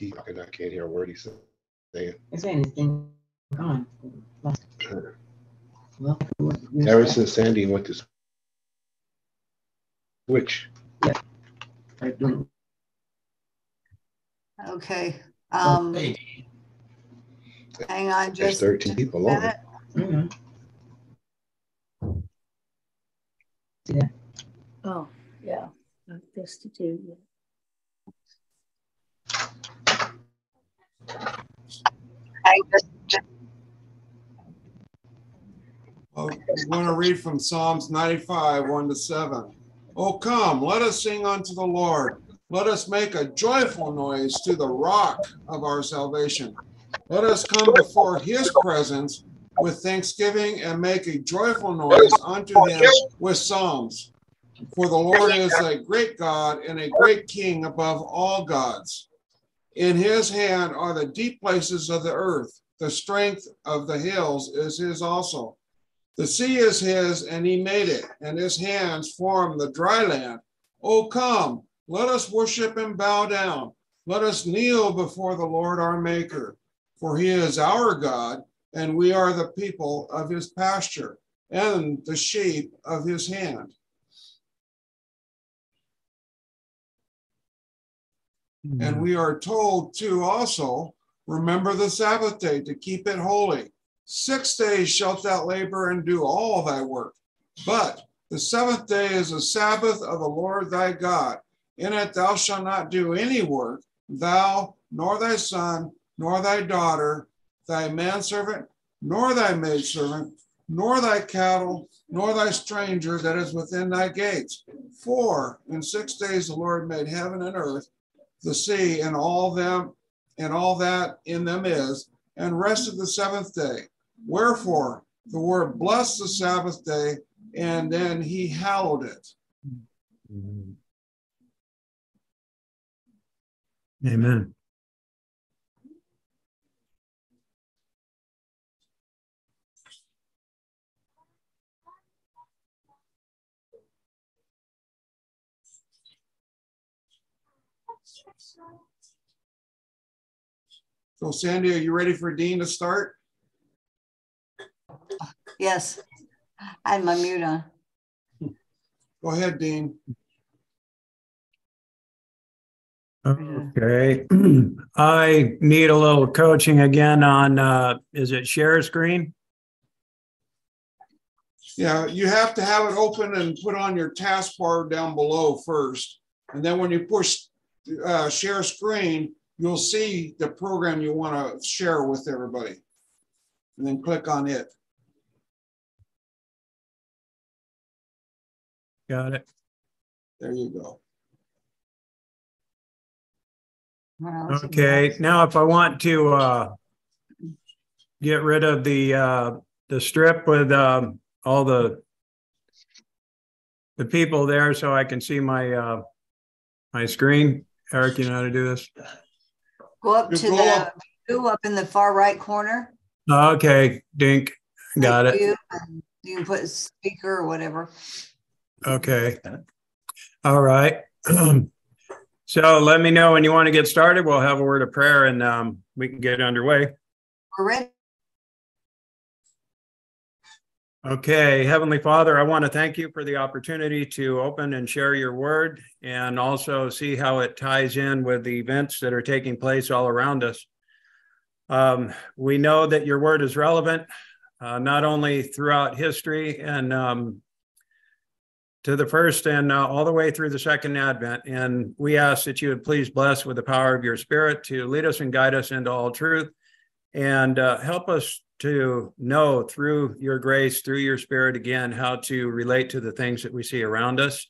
He talking, I can't hear a word he's saying. Is there anything gone? Lost- Well, Ever since Sandy went to switch, Right, doing- Okay, um, Okay. hang on there's just. thirteen people a on it. minute. Mhm. Oh, yeah, like this to do. yeah. Hang just- I want to read from Psalms 95, 1 to 7. Oh, come, let us sing unto the Lord. Let us make a joyful noise to the rock of our salvation. Let us come before his presence with thanksgiving and make a joyful noise unto him with psalms. For the Lord is a great God and a great King above all gods. In his hand are the deep places of the earth. The strength of the hills is his also. The sea is his, and he made it, and his hands formed the dry land. Oh, come, let us worship and bow down. Let us kneel before the Lord our Maker, for he is our God, and we are the people of his pasture and the sheep of his hand. And we are told to also remember the Sabbath day to keep it holy. Six days shalt thou labor and do all thy work. But the seventh day is a Sabbath of the Lord thy God. In it thou shalt not do any work, thou, nor thy son, nor thy daughter, thy manservant, nor thy maidservant, nor thy cattle, nor thy stranger that is within thy gates. For in six days the Lord made heaven and earth, the sea, and all them, and all that in them is, and rested the seventh day. Wherefore, the word bless the Sabbath day, and then he hallowed it. Amen. So Sandy, are you ready for Dean to start? Yes, I had my mute on. Go ahead, Dean. Okay. I need a little coaching again on, uh, is it share screen? Yeah, you have to have it open and put on your taskbar down below first. And then when you push uh, share screen, you'll see the program you want to share with everybody. And then click on it. Got it. There you go. Well, let's see. Okay, now if I want to, uh, get rid of the, uh, the strip with, um, all the the people there so I can see my, uh, my screen. Eric, you know how to do this? Go up You to go the, up. view up in the far right corner. Okay, Dink, got Click it. view, You can put a speaker or whatever. Okay. All right. So let me know when you want to get started. We'll have a word of prayer and um, we can get underway. We're ready. Okay, Heavenly Father, I want to thank you for the opportunity to open and share your word and also see how it ties in with the events that are taking place all around us. Um, we know that your word is relevant, uh, not only throughout history and um, to the first and uh, all the way through the second advent. And we ask that you would please bless with the power of your spirit to lead us and guide us into all truth and uh, help us to know through your grace, through your spirit again, how to relate to the things that we see around us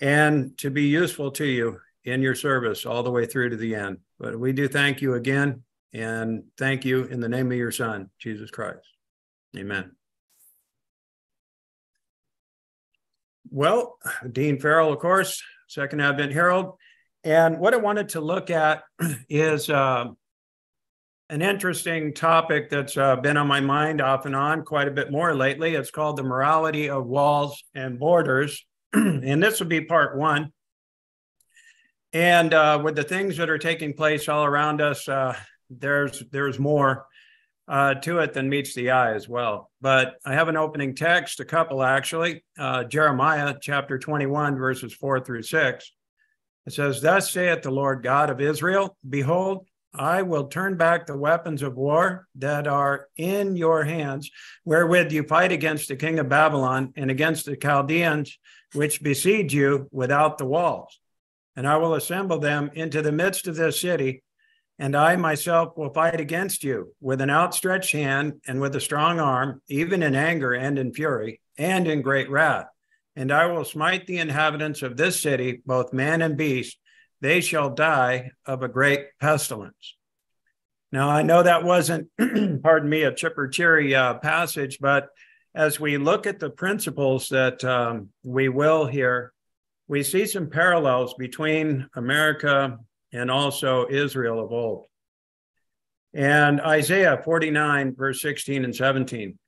and to be useful to you in your service all the way through to the end. But we do thank you again and thank you in the name of your son, Jesus Christ. Amen. Well, Dean Ferrell, of course, Second Advent Herald. And what I wanted to look at is uh, an interesting topic that's uh, been on my mind off and on quite a bit more lately. It's called the morality of walls and borders. and this will be part one. And uh, with the things that are taking place all around us, uh, there's there's more uh, to it than meets the eye as well. But I have an opening text, a couple actually, uh, Jeremiah chapter 21, verses 4 through 6. It says, Thus saith the Lord God of Israel, Behold, I will turn back the weapons of war that are in your hands, wherewith you fight against the king of Babylon and against the Chaldeans, which besiege you without the walls. And I will assemble them into the midst of this city, and I myself will fight against you with an outstretched hand and with a strong arm, even in anger and in fury and in great wrath. And I will smite the inhabitants of this city, both man and beast. They shall die of a great pestilence. Now, I know that wasn't, pardon me, a chipper cheery uh, passage, but as we look at the principles that um, we will hear, we see some parallels between America and also Israel of old. And Isaiah 49, verse 16 and 17.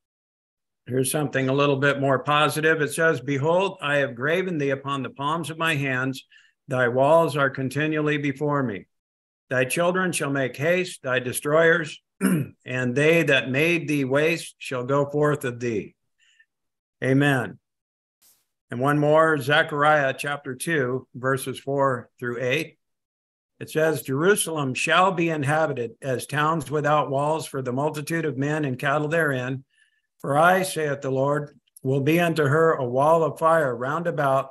Here's something a little bit more positive. It says, Behold, I have graven thee upon the palms of my hands. Thy walls are continually before me. Thy children shall make haste, thy destroyers, and they that made thee waste shall go forth of thee. Amen. And one more, Zechariah chapter 2, verses 4 through 8. It says, Jerusalem shall be inhabited as towns without walls for the multitude of men and cattle therein. For I, saith the Lord, will be unto her a wall of fire round about,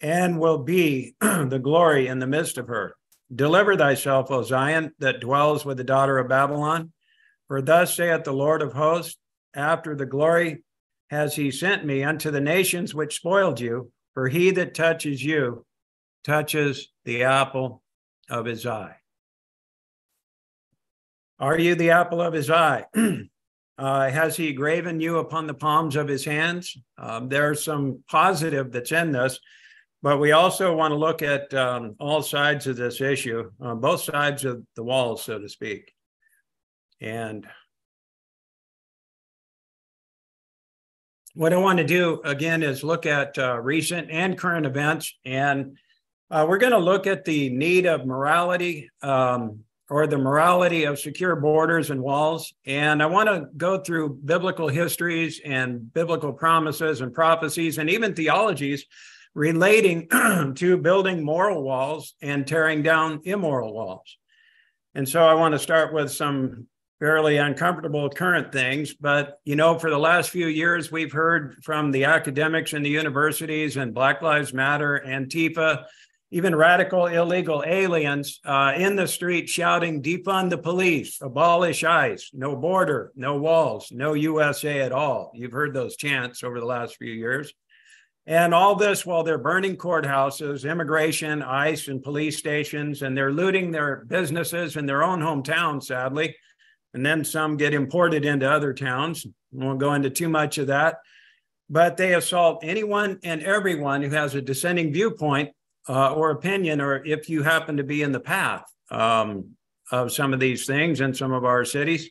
and will be the glory in the midst of her. Deliver thyself, O Zion, that dwells with the daughter of Babylon. For thus saith the Lord of hosts, after the glory has he sent me unto the nations which spoiled you, for he that touches you touches the apple of his eye. Are you the apple of his eye? uh, has he graven you upon the palms of his hands? Um, there's some positive that's in this, but we also want to look at um, all sides of this issue, uh, both sides of the wall, so to speak. And what I want to do again is look at uh, recent and current events. And uh, we're going to look at the need of morality um, or the morality of secure borders and walls. And I want to go through biblical histories and biblical promises and prophecies and even theologies relating to building moral walls and tearing down immoral walls. And so I want to start with some fairly uncomfortable current things. But, you know, for the last few years, we've heard from the academics in the universities and Black Lives Matter, Antifa, even radical illegal aliens uh, in the street shouting, defund the police, abolish ICE, no border, no walls, no USA at all. You've heard those chants over the last few years. And all this while they're burning courthouses, immigration, ICE, and police stations, and they're looting their businesses in their own hometown, sadly and then some get imported into other towns. We won't go into too much of that, but they assault anyone and everyone who has a dissenting viewpoint uh, or opinion, or if you happen to be in the path um, of some of these things in some of our cities.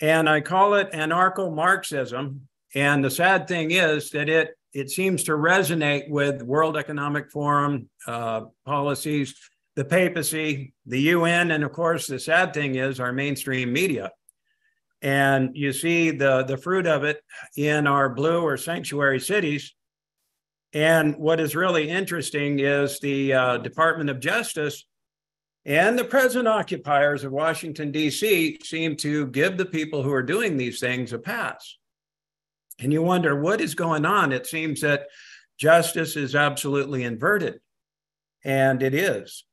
And I call it anarcho Marxism. And the sad thing is that it it seems to resonate with World Economic Forum uh, policies the papacy, the UN, and of course, the sad thing is our mainstream media. And you see the, the fruit of it in our blue or sanctuary cities. And what is really interesting is the uh, Department of Justice and the present occupiers of Washington, D.C. seem to give the people who are doing these things a pass. And you wonder what is going on. It seems that justice is absolutely inverted. And it is.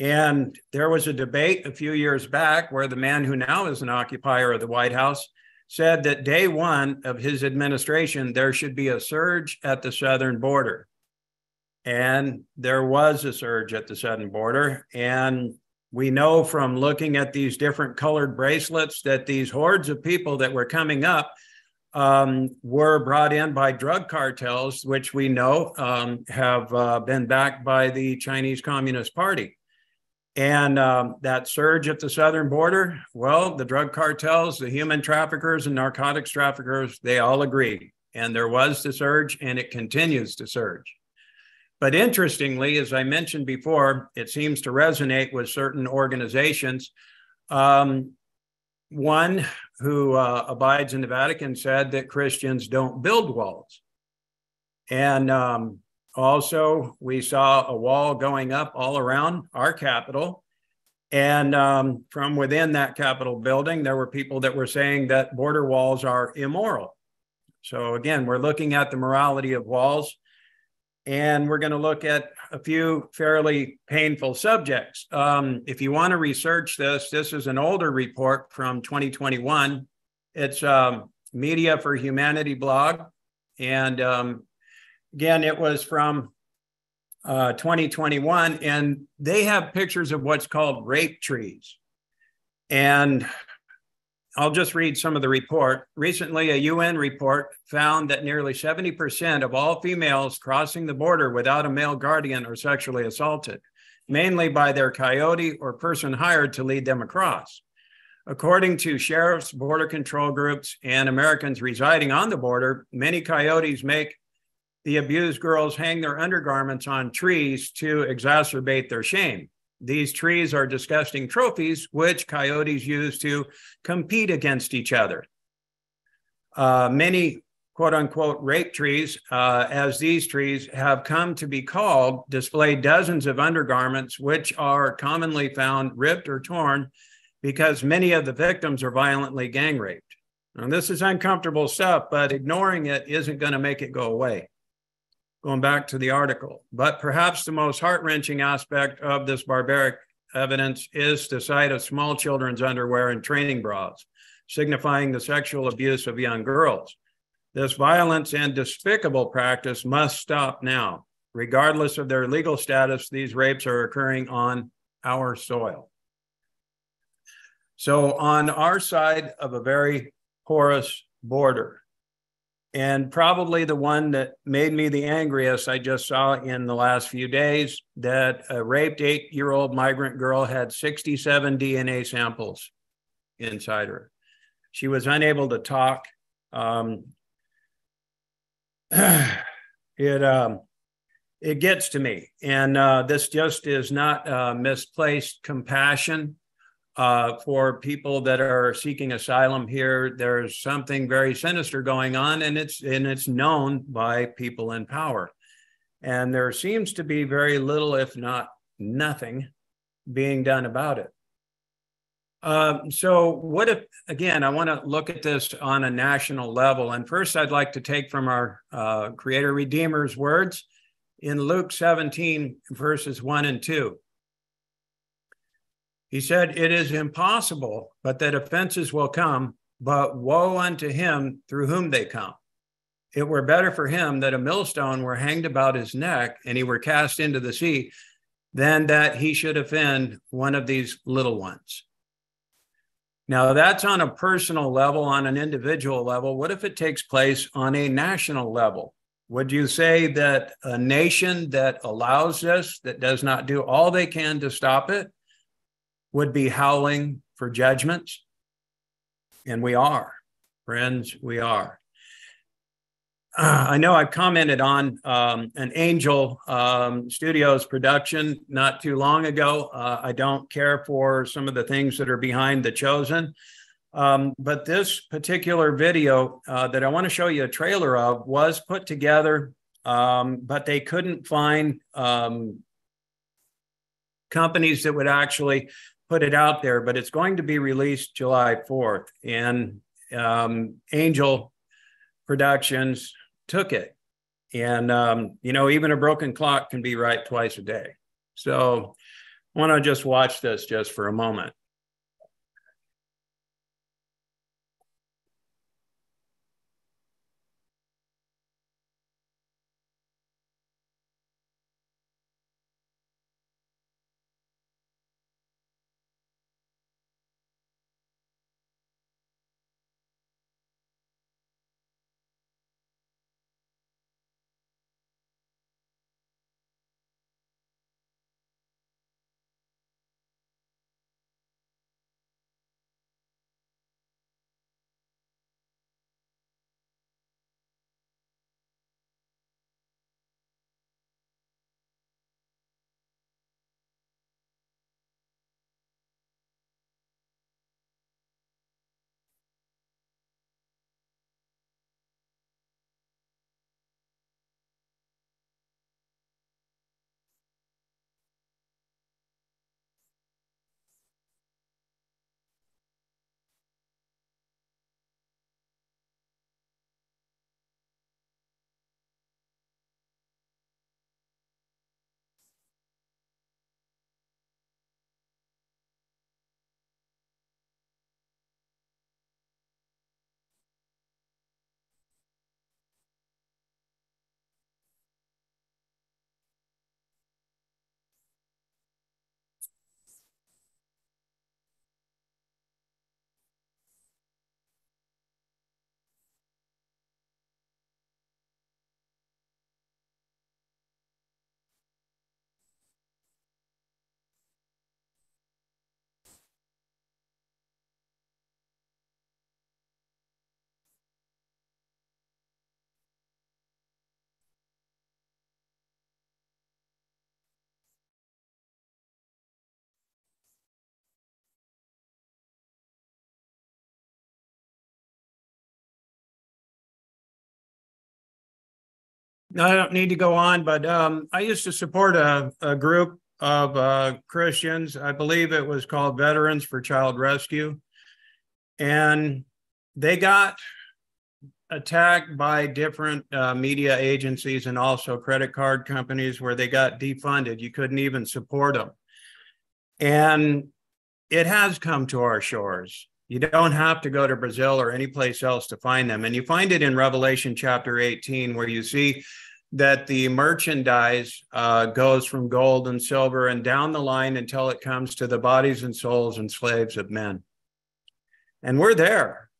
And there was a debate a few years back where the man who now is an occupier of the White House said that day one of his administration, there should be a surge at the southern border. And there was a surge at the southern border. And we know from looking at these different colored bracelets that these hordes of people that were coming up um, were brought in by drug cartels, which we know um, have uh, been backed by the Chinese Communist Party. And um, that surge at the southern border, well, the drug cartels, the human traffickers, and narcotics traffickers, they all agree. And there was the surge, and it continues to surge. But interestingly, as I mentioned before, it seems to resonate with certain organizations. Um, one who uh, abides in the Vatican said that Christians don't build walls. And um, also, we saw a wall going up all around our capital. And um, from within that Capitol building, there were people that were saying that border walls are immoral. So, again, we're looking at the morality of walls. And we're going to look at a few fairly painful subjects. Um, if you want to research this, this is an older report from 2021. It's um, Media for Humanity blog. And um, again, it was from uh, 2021, and they have pictures of what's called rape trees. And I'll just read some of the report. Recently, a UN report found that nearly 70% of all females crossing the border without a male guardian are sexually assaulted, mainly by their coyote or person hired to lead them across. According to sheriffs, border control groups, and Americans residing on the border, many coyotes make the abused girls hang their undergarments on trees to exacerbate their shame. These trees are disgusting trophies, which coyotes use to compete against each other. Uh, many quote unquote rape trees, uh, as these trees have come to be called, display dozens of undergarments, which are commonly found ripped or torn because many of the victims are violently gang raped. And this is uncomfortable stuff, but ignoring it isn't going to make it go away going back to the article. But perhaps the most heart wrenching aspect of this barbaric evidence is the sight of small children's underwear and training bras, signifying the sexual abuse of young girls. This violence and despicable practice must stop now. Regardless of their legal status, these rapes are occurring on our soil. So, on our side of a very porous border, and probably the one that made me the angriest I just saw in the last few days that a raped eight year old migrant girl had 67 DNA samples inside her. She was unable to talk. Um, it, um, it gets to me. And uh, this just is not uh, misplaced compassion uh, for people that are seeking asylum here. There's something very sinister going on, and it's and it's known by people in power. And there seems to be very little, if not nothing, being done about it. Um, so, what if, again, I want to look at this on a national level. And first, I'd like to take from our uh, Creator Redeemer's words in Luke 17, verses 1 and 2. He said, It is impossible, but that offenses will come, but woe unto him through whom they come. It were better for him that a millstone were hanged about his neck and he were cast into the sea than that he should offend one of these little ones. Now, that's on a personal level, on an individual level. What if it takes place on a national level? Would you say that a nation that allows this, that does not do all they can to stop it, would be howling for judgments. And we are, friends, we are. Uh, I know I've commented on um, an Angel um, Studios production not too long ago. Uh, I don't care for some of the things that are behind The Chosen. Um, but this particular video uh, that I want to show you a trailer of was put together, um, but they couldn't find um, companies that would actually put it out there, but it's going to be released July 4th. And um, Angel Productions took it. And, um, you know, even a broken clock can be right twice a day. So I want to just watch this just for a moment. I don't need to go on, but um, I used to support a, a group of uh, Christians. I believe it was called Veterans for Child Rescue. And they got attacked by different uh, media agencies and also credit card companies where they got defunded. You couldn't even support them. And it has come to our shores. You don't have to go to Brazil or any place else to find them. And you find it in Revelation chapter 18, where you see that the merchandise uh, goes from gold and silver and down the line until it comes to the bodies and souls and slaves of men. And we're there.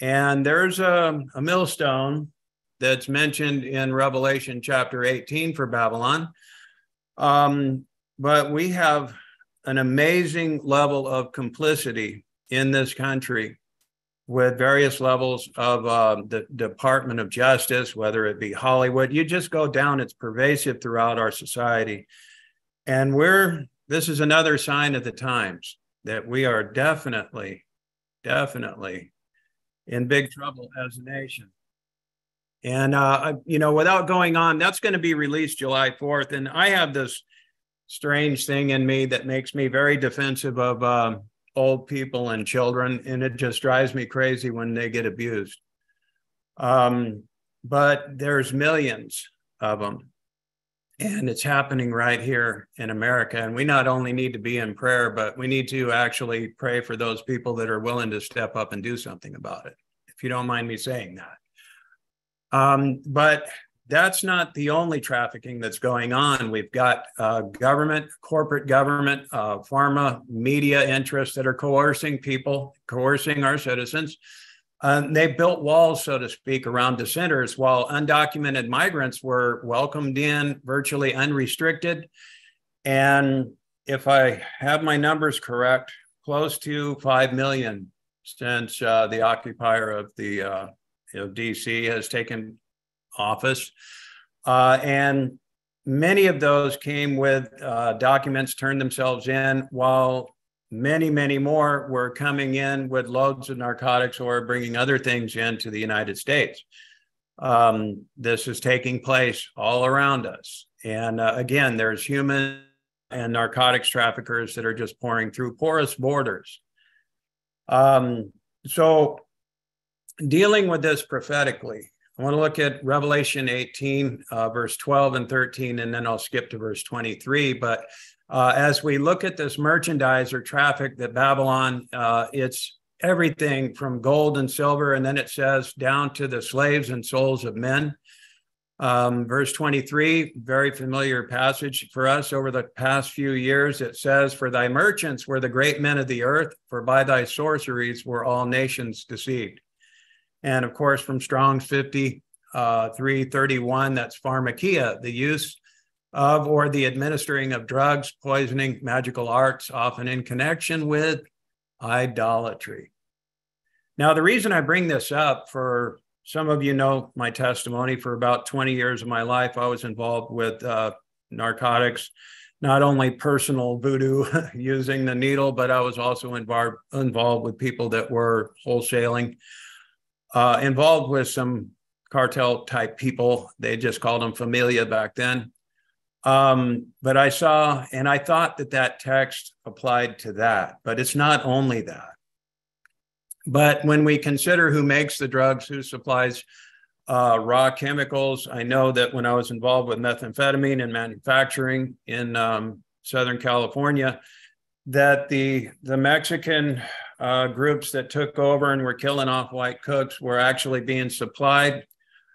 And there's a, a millstone that's mentioned in Revelation chapter 18 for Babylon. Um, but we have an amazing level of complicity in this country with various levels of uh, the Department of Justice, whether it be Hollywood. You just go down, it's pervasive throughout our society. And we're, this is another sign of the times that we are definitely, definitely in big trouble as a nation. And, uh, you know, without going on, that's going to be released July 4th. And I have this strange thing in me that makes me very defensive of um, old people and children, and it just drives me crazy when they get abused. Um, but there's millions of them, and it's happening right here in America. And we not only need to be in prayer, but we need to actually pray for those people that are willing to step up and do something about it. If you don't mind me saying that. Um, but that's not the only trafficking that's going on. We've got uh, government, corporate government, uh, pharma, media interests that are coercing people, coercing our citizens. Uh, they built walls, so to speak, around dissenters while undocumented migrants were welcomed in virtually unrestricted. And if I have my numbers correct, close to 5 million since uh, the occupier of the uh, of DC has taken office. Uh, and many of those came with uh, documents turned themselves in, while many, many more were coming in with loads of narcotics or bringing other things into the United States. Um, this is taking place all around us. And uh, again, there's human and narcotics traffickers that are just pouring through porous borders. Um, so, dealing with this prophetically, I want to look at Revelation 18, uh, verse 12 and 13, and then I'll skip to verse 23. But uh, as we look at this merchandise or traffic that Babylon, uh, it's everything from gold and silver, and then it says down to the slaves and souls of men. Um, verse 23, very familiar passage for us over the past few years. It says, For thy merchants were the great men of the earth, for by thy sorceries were all nations deceived. And of course, from Strong's 50, uh, 331, that's pharmakeia, the use of or the administering of drugs, poisoning, magical arts, often in connection with idolatry. Now, the reason I bring this up for some of you know my testimony for about 20 years of my life, I was involved with uh, narcotics, not only personal voodoo using the needle, but I was also involved with people that were wholesaling uh, involved with some cartel type people. They just called them familia back then. Um, but I saw and I thought that that text applied to that, but it's not only that. But when we consider who makes the drugs, who supplies uh, raw chemicals, I know that when I was involved with methamphetamine and manufacturing in um, Southern California, that the the Mexican uh, groups that took over and were killing off white cooks were actually being supplied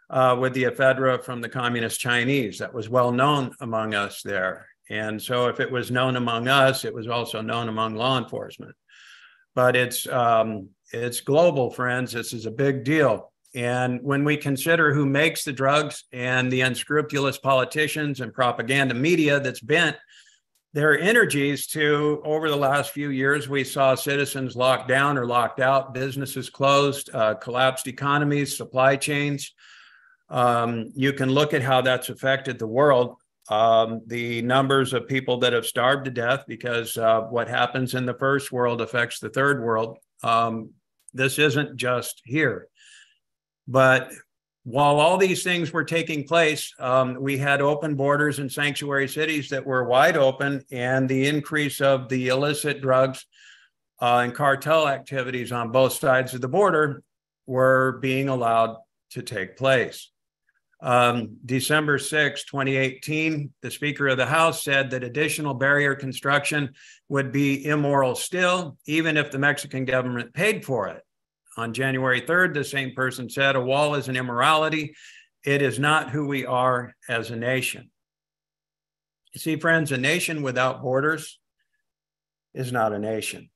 uh, with the ephedra from the communist Chinese. That was well known among us there. And so, if it was known among us, it was also known among law enforcement. But it's um, it's global, friends. This is a big deal. And when we consider who makes the drugs and the unscrupulous politicians and propaganda media that's bent their energies to over the last few years we saw citizens locked down or locked out businesses closed uh, collapsed economies supply chains. Um, you can look at how that's affected the world. Um, the numbers of people that have starved to death because uh, what happens in the first world affects the third world. Um, this isn't just here. But while all these things were taking place, um, we had open borders and sanctuary cities that were wide open, and the increase of the illicit drugs uh, and cartel activities on both sides of the border were being allowed to take place. Um, December 6, 2018, the Speaker of the House said that additional barrier construction would be immoral still, even if the Mexican government paid for it. On January 3rd, the same person said, A wall is an immorality. It is not who we are as a nation. You see, friends, a nation without borders is not a nation.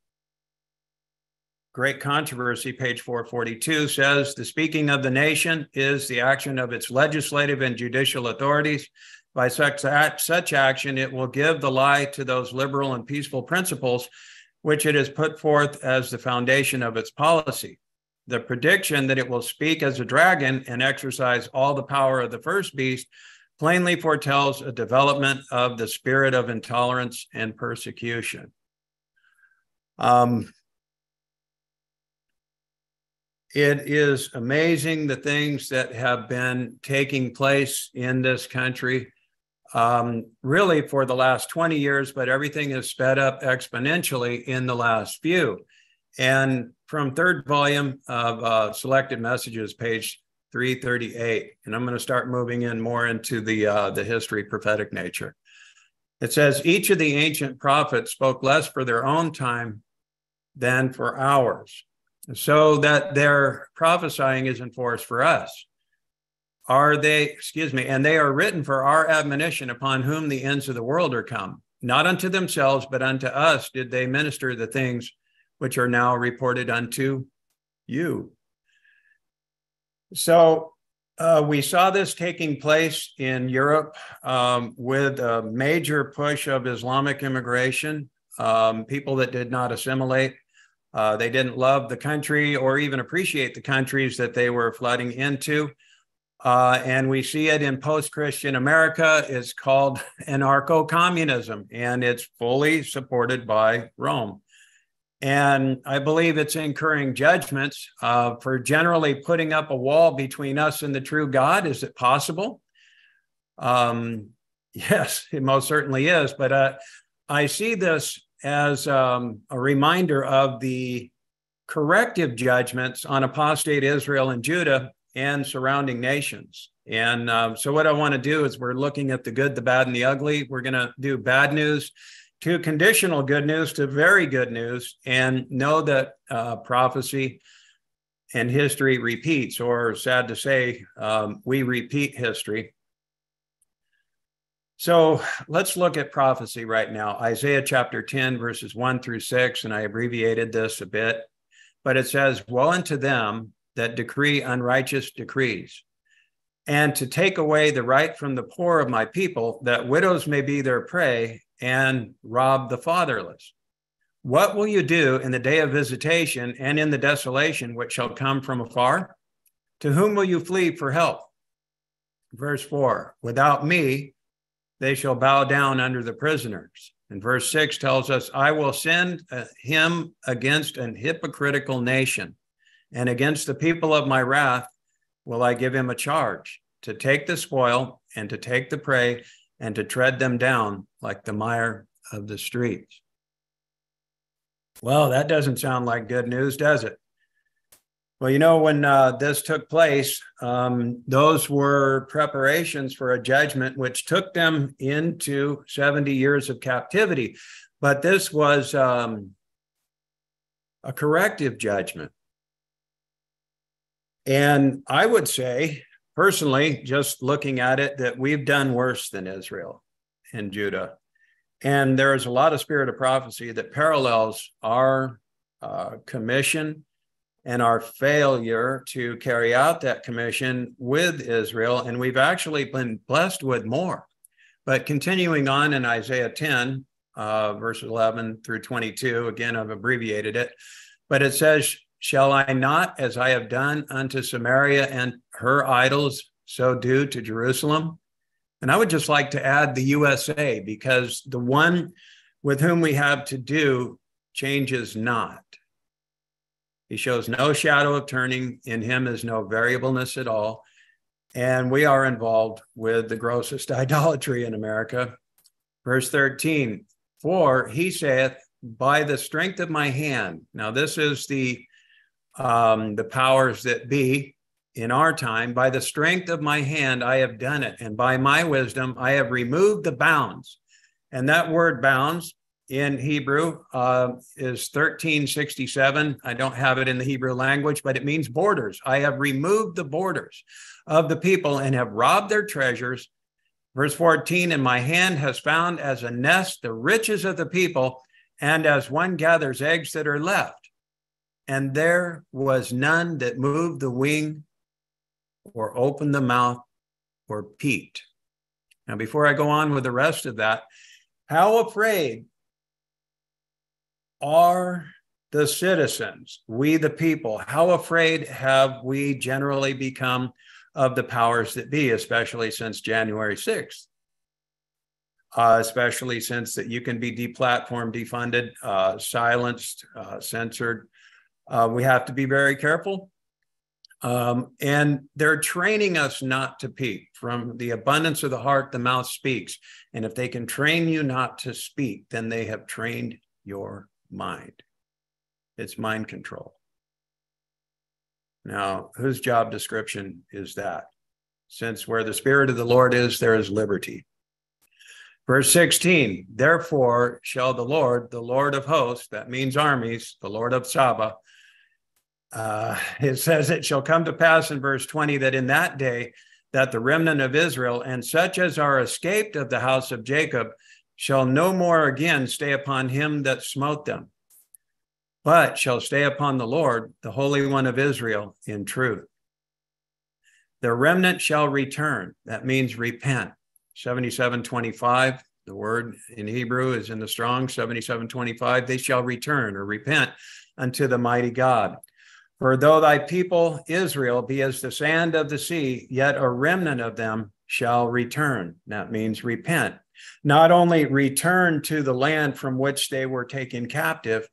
Great Controversy, page 442, says the speaking of the nation is the action of its legislative and judicial authorities. By such, such action, it will give the lie to those liberal and peaceful principles which it has put forth as the foundation of its policy. The prediction that it will speak as a dragon and exercise all the power of the first beast plainly foretells a development of the spirit of intolerance and persecution. Um, it is amazing the things that have been taking place in this country um, really for the last 20 years, but everything has sped up exponentially in the last few. And from third volume of uh, selected messages, page 338, and I'm going to start moving in more into the uh, the history prophetic nature. It says each of the ancient prophets spoke less for their own time than for ours, so that their prophesying is enforced for us. Are they, excuse me, and they are written for our admonition upon whom the ends of the world are come. Not unto themselves, but unto us did they minister the things which are now reported unto you. So uh, we saw this taking place in Europe um, with a major push of Islamic immigration, um, people that did not assimilate. Uh, they didn't love the country or even appreciate the countries that they were flooding into. Uh, and we see it in post Christian America. It's called anarcho communism, and it's fully supported by Rome. And I believe it's incurring judgments uh, for generally putting up a wall between us and the true God. Is it possible? Um, yes, it most certainly is. But uh, I see this as um, a reminder of the corrective judgments on apostate Israel and Judah and surrounding nations. And uh, so, what I want to do is we're looking at the good, the bad, and the ugly. We're going to do bad news to conditional good news to very good news and know that uh, prophecy and history repeats, or sad to say, um, we repeat history. So let's look at prophecy right now. Isaiah chapter 10, verses 1 through 6, and I abbreviated this a bit, but it says, Woe unto them that decree unrighteous decrees, and to take away the right from the poor of my people, that widows may be their prey, and rob the fatherless. What will you do in the day of visitation and in the desolation which shall come from afar? To whom will you flee for help? Verse 4 Without me, they shall bow down under the prisoners. And verse 6 tells us, I will send uh, him against an hypocritical nation, and against the people of my wrath will I give him a charge to take the spoil and to take the prey and to tread them down like the mire of the streets. Well, that doesn't sound like good news, does it? Well, you know, when uh, this took place, um, those were preparations for a judgment which took them into 70 years of captivity. But this was um, a corrective judgment. And I would say personally, just looking at it, that we've done worse than Israel and Judah. And there is a lot of spirit of prophecy that parallels our uh, commission and our failure to carry out that commission with Israel. And we've actually been blessed with more. But continuing on in Isaiah 10, uh, verse 11 through 22, again, I've abbreviated it, but it says, Shall I not, as I have done unto Samaria and her idols, so do to Jerusalem? And I would just like to add the USA because the one with whom we have to do changes not. He shows no shadow of turning. In him is no variableness at all. And we are involved with the grossest idolatry in America. Verse 13, for he saith, by the strength of my hand. Now, this is the um, the powers that be in our time. By the strength of my hand, I have done it, and by my wisdom, I have removed the bounds. And that word bounds in Hebrew uh, is 1367. I don't have it in the Hebrew language, but it means borders. I have removed the borders of the people and have robbed their treasures. Verse 14, and my hand has found as a nest the riches of the people, and as one gathers eggs that are left. And there was none that moved the wing or opened the mouth or peeped. Now, before I go on with the rest of that, how afraid are the citizens, we the people, how afraid have we generally become of the powers that be, especially since January 6th? Uh, especially since that you can be deplatformed, defunded, uh, silenced, uh, censored. Uh, we have to be very careful. Um, and they're training us not to peep. From the abundance of the heart, the mouth speaks. And if they can train you not to speak, then they have trained your mind. It's mind control. Now, whose job description is that? Since where the Spirit of the Lord is, there is liberty. Verse 16, therefore shall the Lord, the Lord of hosts, that means armies, the Lord of Saba, uh, it says it shall come to pass in verse 20 that in that day that the remnant of Israel and such as are escaped of the house of Jacob shall no more again stay upon him that smote them, but shall stay upon the Lord, the Holy One of Israel, in truth. The remnant shall return. That means repent. 7725, the word in Hebrew is in the strong 7725. They shall return or repent unto the mighty God. For though thy people Israel be as the sand of the sea, yet a remnant of them shall return. That means repent. Not only return to the land from which they were taken captive,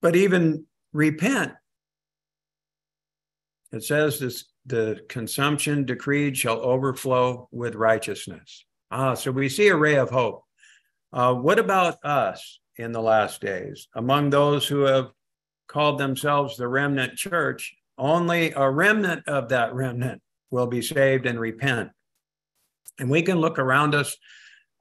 but even repent. It says this the consumption decreed shall overflow with righteousness. Ah, so we see a ray of hope. Uh, what about us in the last days? Among those who have called themselves the remnant church, only a remnant of that remnant will be saved and repent. And we can look around us,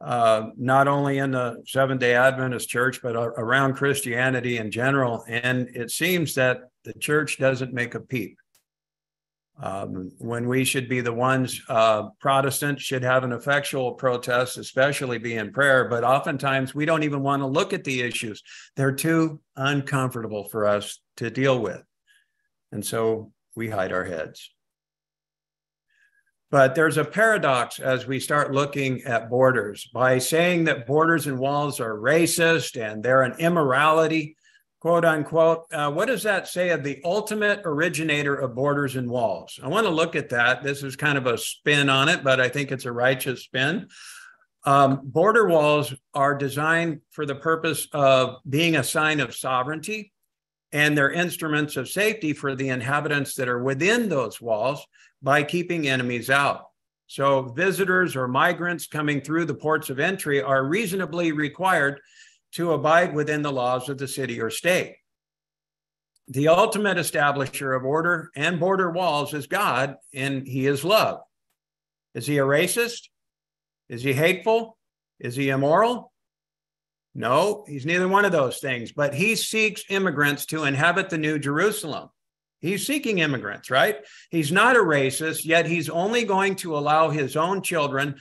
uh, not only in the Seventh day Adventist church, but around Christianity in general. And it seems that the church doesn't make a peep. Um, when we should be the ones, uh, Protestants should have an effectual protest, especially be in prayer, but oftentimes we don't even want to look at the issues. They're too uncomfortable for us to deal with. And so we hide our heads. But there's a paradox as we start looking at borders. By saying that borders and walls are racist and they're an immorality, quote unquote. Uh, what does that say of the ultimate originator of borders and walls? I want to look at that. This is kind of a spin on it, but I think it's a righteous spin. Um, border walls are designed for the purpose of being a sign of sovereignty, and they're instruments of safety for the inhabitants that are within those walls by keeping enemies out. So, visitors or migrants coming through the ports of entry are reasonably required to abide within the laws of the city or state. The ultimate establisher of order and border walls is God, and He is love. Is He a racist? Is He hateful? Is He immoral? No, He's neither one of those things, but He seeks immigrants to inhabit the New Jerusalem. He's seeking immigrants, right? He's not a racist, yet He's only going to allow His own children,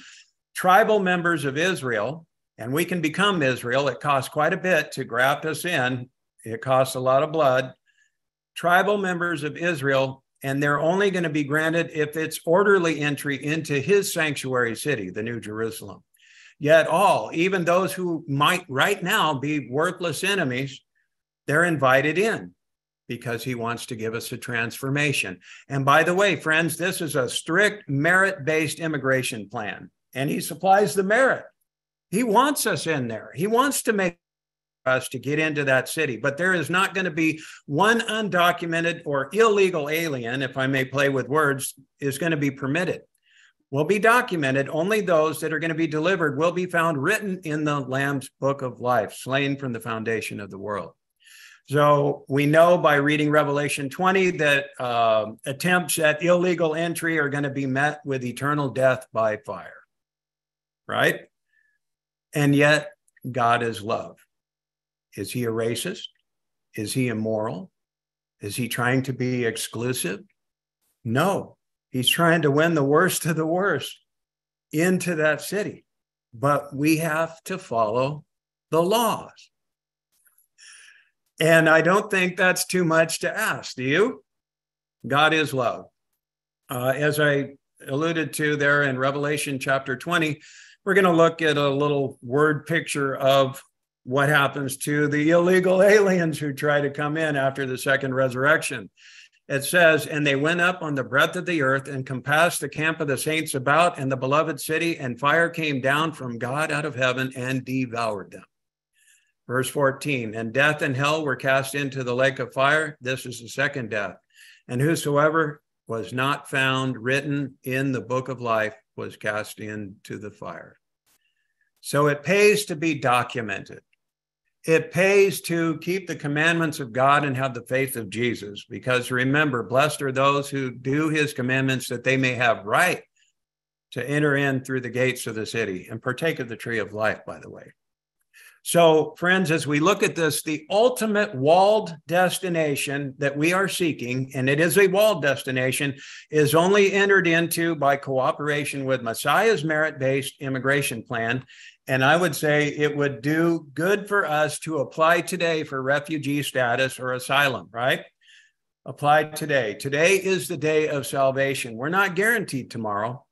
tribal members of Israel, and we can become Israel. It costs quite a bit to graft us in, it costs a lot of blood. Tribal members of Israel, and they're only going to be granted if it's orderly entry into his sanctuary city, the New Jerusalem. Yet, all, even those who might right now be worthless enemies, they're invited in because he wants to give us a transformation. And by the way, friends, this is a strict merit based immigration plan, and he supplies the merit. He wants us in there. He wants to make us to get into that city, but there is not going to be one undocumented or illegal alien, if I may play with words, is going to be permitted. will be documented. Only those that are going to be delivered will be found written in the Lamb's book of life, slain from the foundation of the world. So we know by reading Revelation 20 that uh, attempts at illegal entry are going to be met with eternal death by fire, right? And yet, God is love. Is he a racist? Is he immoral? Is he trying to be exclusive? No, he's trying to win the worst of the worst into that city. But we have to follow the laws. And I don't think that's too much to ask, do you? God is love. Uh, as I alluded to there in Revelation chapter 20, we're going to look at a little word picture of what happens to the illegal aliens who try to come in after the second resurrection. It says, And they went up on the breadth of the earth and compassed the camp of the saints about and the beloved city, and fire came down from God out of heaven and devoured them. Verse 14, and death and hell were cast into the lake of fire. This is the second death. And whosoever was not found written in the book of life was cast into the fire. So it pays to be documented. It pays to keep the commandments of God and have the faith of Jesus. Because remember, blessed are those who do his commandments that they may have right to enter in through the gates of the city and partake of the tree of life, by the way. So, friends, as we look at this, the ultimate walled destination that we are seeking, and it is a walled destination, is only entered into by cooperation with Messiah's merit based immigration plan. And I would say it would do good for us to apply today for refugee status or asylum, right? Apply today. Today is the day of salvation. We're not guaranteed tomorrow.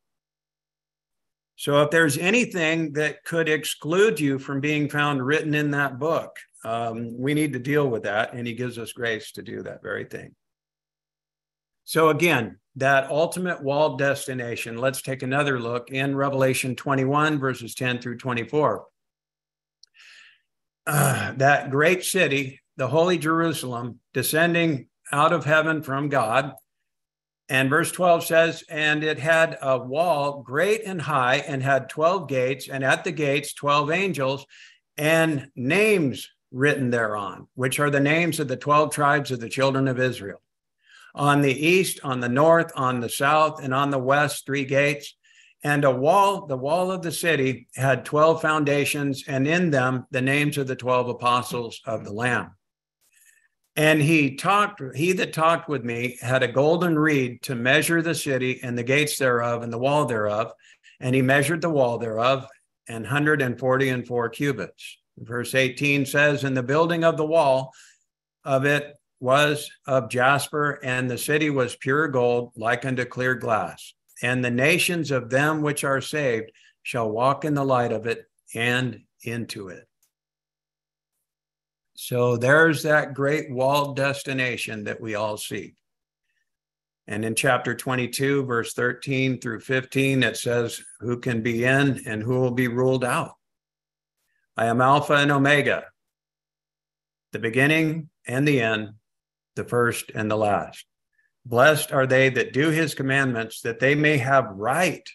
So if there's anything that could exclude you from being found written in that book, um, we need to deal with that. And he gives us grace to do that very thing. So again, that ultimate walled destination, let's take another look in Revelation 21, verses 10 through 24. Uh, that great city, the holy Jerusalem, descending out of heaven from God, and verse 12 says, And it had a wall great and high, and had 12 gates, and at the gates 12 angels, and names written thereon, which are the names of the 12 tribes of the children of Israel. On the east, on the north, on the south, and on the west, three gates. And a wall, the wall of the city, had 12 foundations, and in them the names of the 12 apostles of the Lamb. And he talked, he that talked with me had a golden reed to measure the city and the gates thereof and the wall thereof. And he measured the wall thereof and 140 and four cubits. Verse 18 says, And the building of the wall of it was of jasper, and the city was pure gold, like unto clear glass. And the nations of them which are saved shall walk in the light of it and into it. So there's that great walled destination that we all seek. And in chapter 22, verse 13 through 15, it says, Who can be in and who will be ruled out? I am Alpha and Omega, the beginning and the end, the first and the last. Blessed are they that do his commandments, that they may have right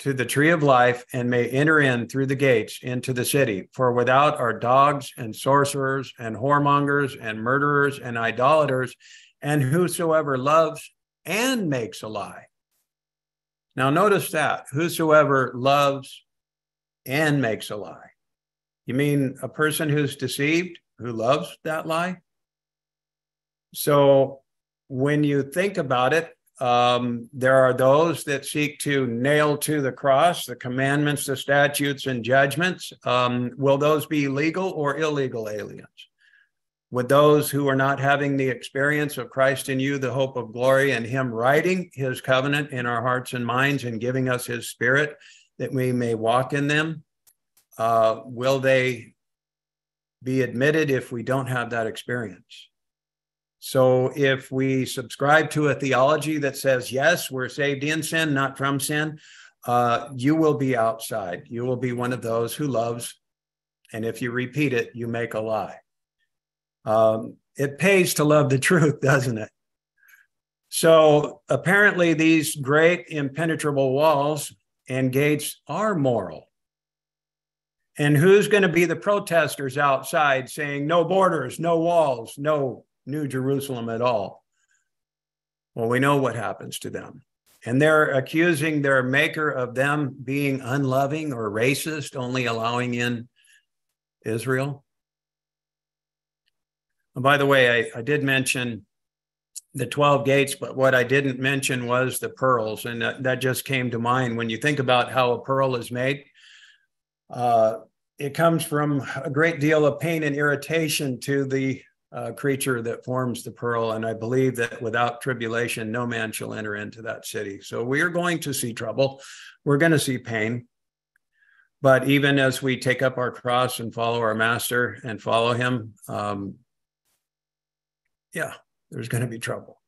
to the tree of life and may enter in through the gates into the city. For without are dogs and sorcerers and whoremongers and murderers and idolaters and whosoever loves and makes a lie. Now, notice that whosoever loves and makes a lie. You mean a person who's deceived, who loves that lie? So, when you think about it, um, there are those that seek to nail to the cross the commandments, the statutes, and judgments. Um, will those be legal or illegal aliens? With those who are not having the experience of Christ in you, the hope of glory, and Him writing His covenant in our hearts and minds and giving us His Spirit that we may walk in them, uh, will they be admitted if we don't have that experience? So if we subscribe to a theology that says, yes, we're saved in sin, not from sin, uh, you will be outside. You will be one of those who loves. And if you repeat it, you make a lie. Um, it pays to love the truth, doesn't it? So apparently, these great impenetrable walls and gates are moral. And who's going to be the protesters outside saying no borders, no walls, no New Jerusalem at all? Well, we know what happens to them. And they're accusing their maker of them being unloving or racist, only allowing in Israel. And by the way, I, I did mention the 12 gates, but what I didn't mention was the pearls. And that, that just came to mind when you think about how a pearl is made. Uh, it comes from a great deal of pain and irritation to the uh, creature that forms the pearl. And I believe that without tribulation, no man shall enter into that city. So we are going to see trouble. We're going to see pain. But even as we take up our cross and follow our master and follow him, um, yeah, there's going to be trouble.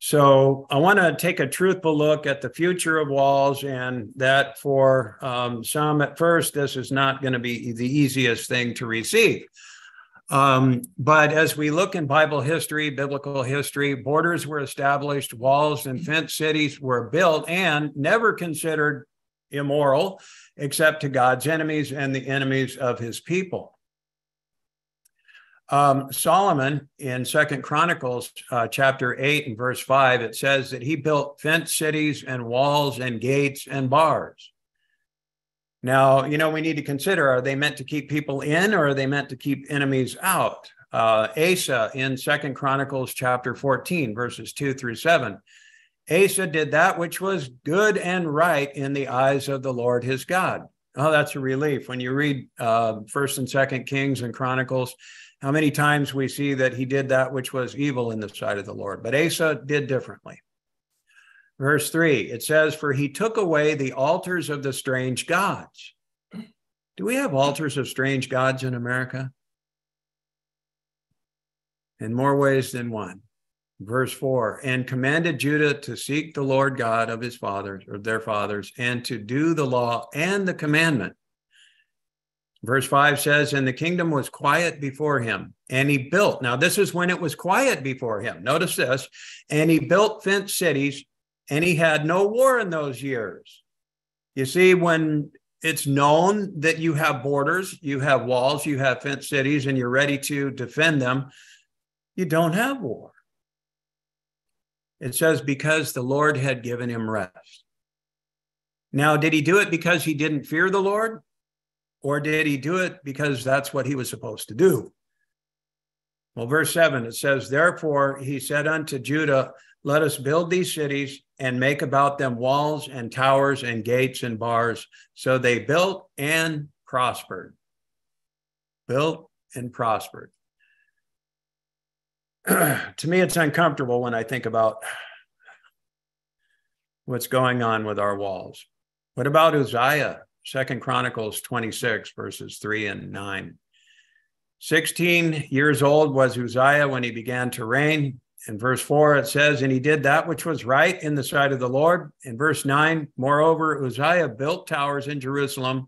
So I want to take a truthful look at the future of walls, and that for um, some at first, this is not going to be the easiest thing to receive. Um, but as we look in Bible history, biblical history, borders were established, walls and fenced cities were built, and never considered immoral except to God's enemies and the enemies of his people. Um, Solomon in Second Chronicles uh, chapter 8 and verse 5, it says that he built fenced cities and walls and gates and bars. Now, you know, we need to consider are they meant to keep people in or are they meant to keep enemies out? Uh, Asa in Second Chronicles chapter 14, verses 2 through 7. Asa did that which was good and right in the eyes of the Lord his God. Oh, that's a relief. When you read uh, First and Second Kings and Chronicles, how many times we see that he did that which was evil in the sight of the Lord. But Asa did differently. Verse three, it says, For he took away the altars of the strange gods. Do we have altars of strange gods in America? In more ways than one. Verse 4 and commanded Judah to seek the Lord God of his fathers or their fathers and to do the law and the commandment Verse 5 says, And the kingdom was quiet before him, and he built. Now, this is when it was quiet before him. Notice this. And he built fenced cities, and he had no war in those years. You see, when it's known that you have borders, you have walls, you have fenced cities, and you're ready to defend them, you don't have war. It says, because the Lord had given him rest. Now, did he do it because he didn't fear the Lord? Or did he do it because that's what he was supposed to do? Well, verse 7, it says, Therefore he said unto Judah, Let us build these cities and make about them walls and towers and gates and bars. So they built and prospered. Built and prospered. to me, it's uncomfortable when I think about what's going on with our walls. What about Uzziah? Second Chronicles 26, verses 3 and 9. 16 years old was Uzziah when he began to reign. In verse 4, it says, And he did that which was right in the sight of the Lord. In verse 9, moreover, Uzziah built towers in Jerusalem,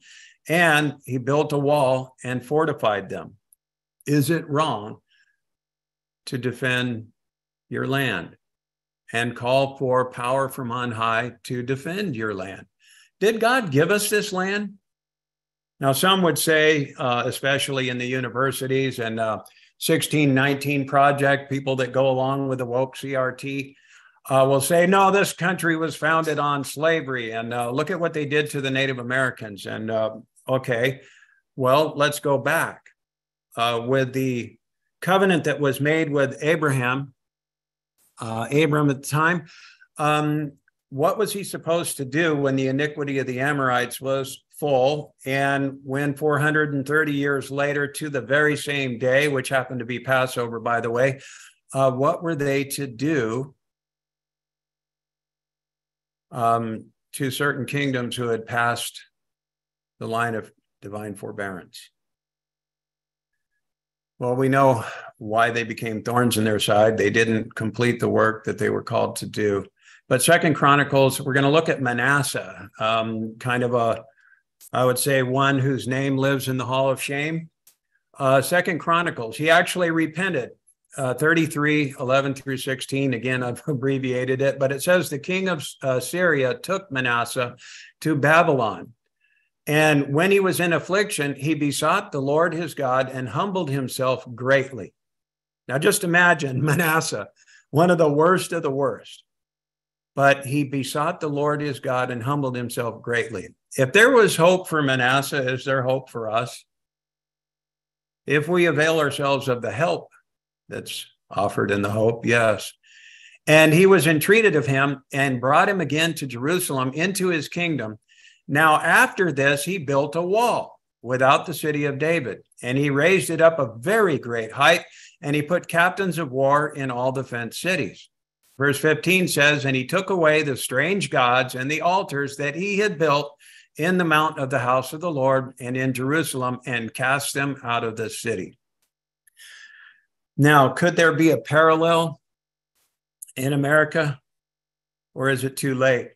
and he built a wall and fortified them. Is it wrong to defend your land and call for power from on high to defend your land? Did God give us this land? Now, some would say, uh, especially in the universities and uh, 1619 Project, people that go along with the woke CRT, uh, will say, no, this country was founded on slavery. And uh, look at what they did to the Native Americans. And uh, okay, well, let's go back. Uh, with the covenant that was made with Abraham, Abram at the time, um, what was he supposed to do when the iniquity of the Amorites was full? And when 430 years later, to the very same day, which happened to be Passover, by the way, uh, what were they to do um, to certain kingdoms who had passed the line of divine forbearance? Well, we know why they became thorns in their side. They didn't complete the work that they were called to do. But Second Chronicles, we're going to look at Manasseh, um, kind of a, I would say, one whose name lives in the Hall of Shame. Uh, Second Chronicles, he actually repented uh, 33, 11 through 16. Again, I've abbreviated it, but it says the king of uh, Syria took Manasseh to Babylon. And when he was in affliction, he besought the Lord his God and humbled himself greatly. Now, just imagine Manasseh, one of the worst of the worst. But he besought the Lord his God and humbled himself greatly. If there was hope for Manasseh, is there hope for us? If we avail ourselves of the help that's offered in the hope, yes. And he was entreated of him and brought him again to Jerusalem into his kingdom. Now, after this, he built a wall without the city of David, and he raised it up a very great height, and he put captains of war in all the fenced cities. Verse 15 says, And he took away the strange gods and the altars that he had built in the mount of the house of the Lord and in Jerusalem and cast them out of the city. Now, could there be a parallel in America or is it too late?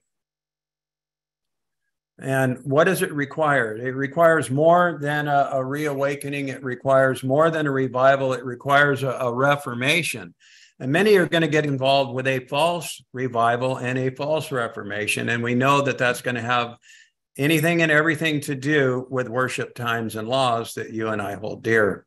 And what does it require? It requires more than a, a reawakening. It requires more than a revival. It requires a, a reformation. And many are going to get involved with a false revival and a false reformation. And we know that that's going to have anything and everything to do with worship times and laws that you and I hold dear.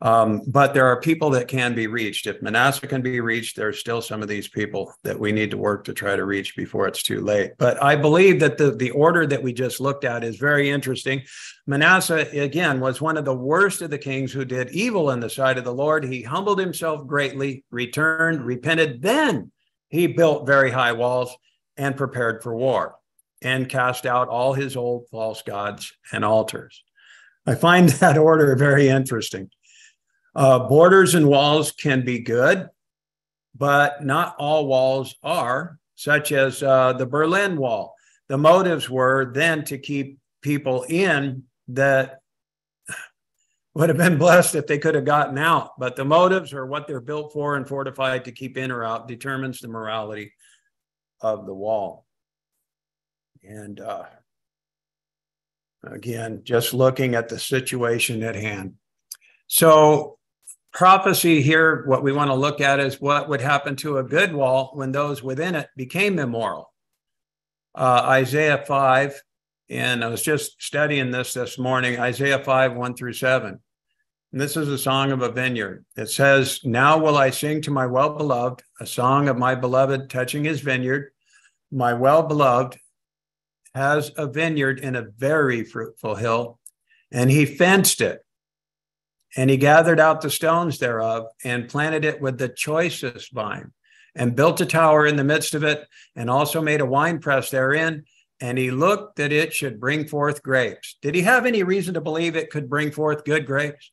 Um, but there are people that can be reached. If Manasseh can be reached, there's still some of these people that we need to work to try to reach before it's too late. But I believe that the, the order that we just looked at is very interesting. Manasseh, again, was one of the worst of the kings who did evil in the sight of the Lord. He humbled himself greatly, returned, repented. Then he built very high walls and prepared for war and cast out all his old false gods and altars. I find that order very interesting. Uh, borders and walls can be good, but not all walls are, such as uh, the Berlin Wall. The motives were then to keep people in that would have been blessed if they could have gotten out. But the motives or what they're built for and fortified to keep in or out determines the morality of the wall. And uh, again, just looking at the situation at hand. So prophecy here, what we want to look at is what would happen to a good wall when those within it became immoral. Uh, Isaiah 5, and I was just studying this this morning, Isaiah 5, 1 through 7. And this is a song of a vineyard. It says, Now will I sing to my well beloved, a song of my beloved touching his vineyard. My well beloved has a vineyard in a very fruitful hill, and he fenced it and he gathered out the stones thereof and planted it with the choicest vine and built a tower in the midst of it and also made a wine press therein. And he looked that it should bring forth grapes. Did he have any reason to believe it could bring forth good grapes?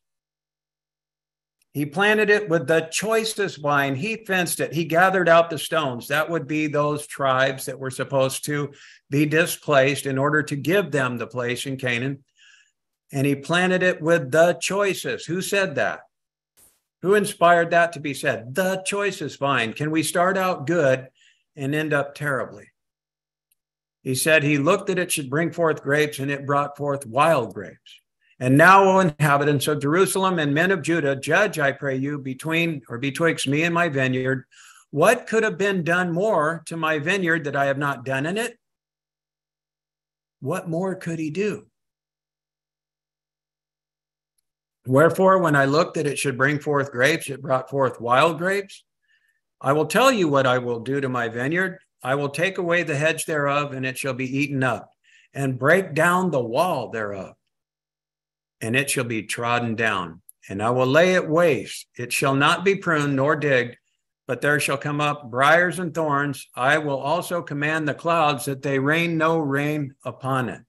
He planted it with the choicest vine. He fenced it. He gathered out the stones. That would be those tribes that were supposed to be displaced in order to give them the place in Canaan and he planted it with the choicest. Who said that? Who inspired that to be said? The choicest vine. Can we start out good and end up terribly? He said he looked that it should bring forth grapes, and it brought forth wild grapes. And now, O inhabitants of Jerusalem and men of Judah, judge, I pray you, between or betwixt me and my vineyard. What could have been done more to my vineyard that I have not done in it? What more could he do? Wherefore, when I looked that it should bring forth grapes, it brought forth wild grapes. I will tell you what I will do to my vineyard. I will take away the hedge thereof, and it shall be eaten up, and break down the wall thereof, and it shall be trodden down. And I will lay it waste. It shall not be pruned nor digged, but there shall come up briars and thorns. I will also command the clouds that they rain no rain upon it.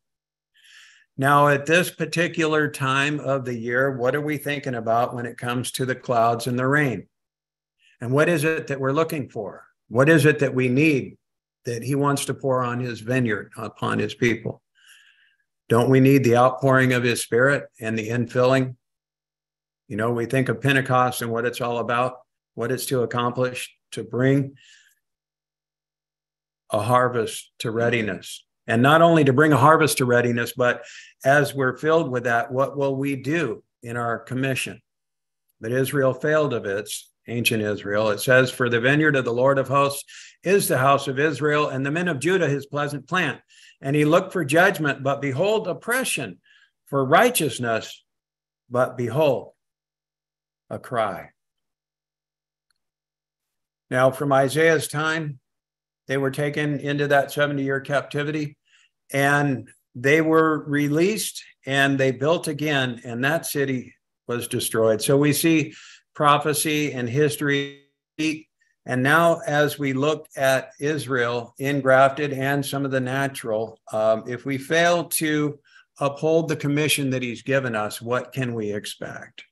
Now, at this particular time of the year, what are we thinking about when it comes to the clouds and the rain? And what is it that we're looking for? What is it that we need that he wants to pour on his vineyard, upon his people? Don't we need the outpouring of his spirit and the infilling? You know, we think of Pentecost and what it's all about, what it's to accomplish, to bring a harvest to readiness and not only to bring a harvest to readiness, but as we're filled with that, what will we do in our commission? but Israel failed of its ancient Israel. It says, For the vineyard of the Lord of hosts is the house of Israel, and the men of Judah his pleasant plant. And he looked for judgment, but behold, oppression, for righteousness, but behold, a cry. Now, from Isaiah's time, they were taken into that 70 year captivity and they were released and they built again, and that city was destroyed. So we see prophecy and history. And now, as we look at Israel, engrafted and some of the natural, um, if we fail to uphold the commission that he's given us, what can we expect?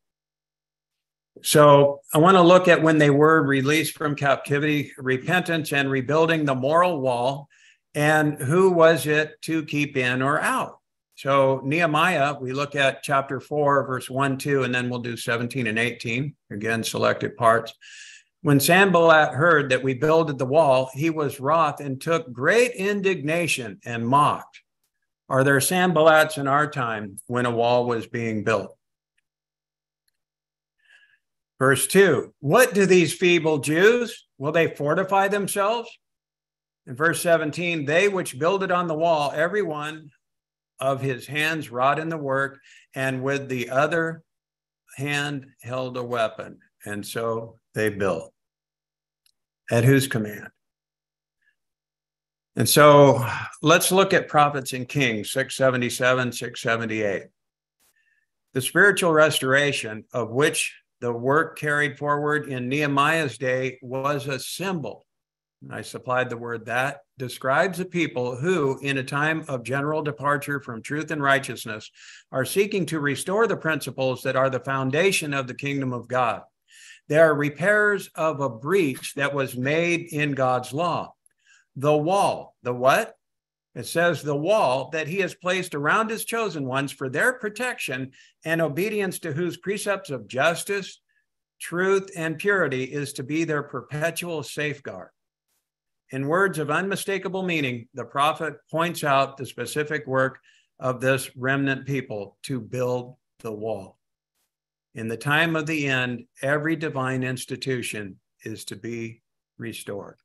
So I want to look at when they were released from captivity, repentance, and rebuilding the moral wall, and who was it to keep in or out? So Nehemiah, we look at chapter 4, verse 1, 2, and then we'll do 17 and 18, again, selected parts. When Sanballat heard that we builded the wall, he was wroth and took great indignation and mocked. Are there Sanballats in our time when a wall was being built? Verse 2 What do these feeble Jews? Will they fortify themselves? In verse 17, they which builded on the wall, every one of his hands wrought in the work, and with the other hand held a weapon. And so they built. At whose command? And so let's look at prophets and kings 677, 678. The spiritual restoration of which the work carried forward in Nehemiah's day was a symbol. I supplied the word that describes a people who, in a time of general departure from truth and righteousness, are seeking to restore the principles that are the foundation of the kingdom of God. They are repairs of a breach that was made in God's law. The wall, the what? It says the wall that he has placed around his chosen ones for their protection and obedience to whose precepts of justice, truth, and purity is to be their perpetual safeguard. In words of unmistakable meaning, the prophet points out the specific work of this remnant people to build the wall. In the time of the end, every divine institution is to be restored.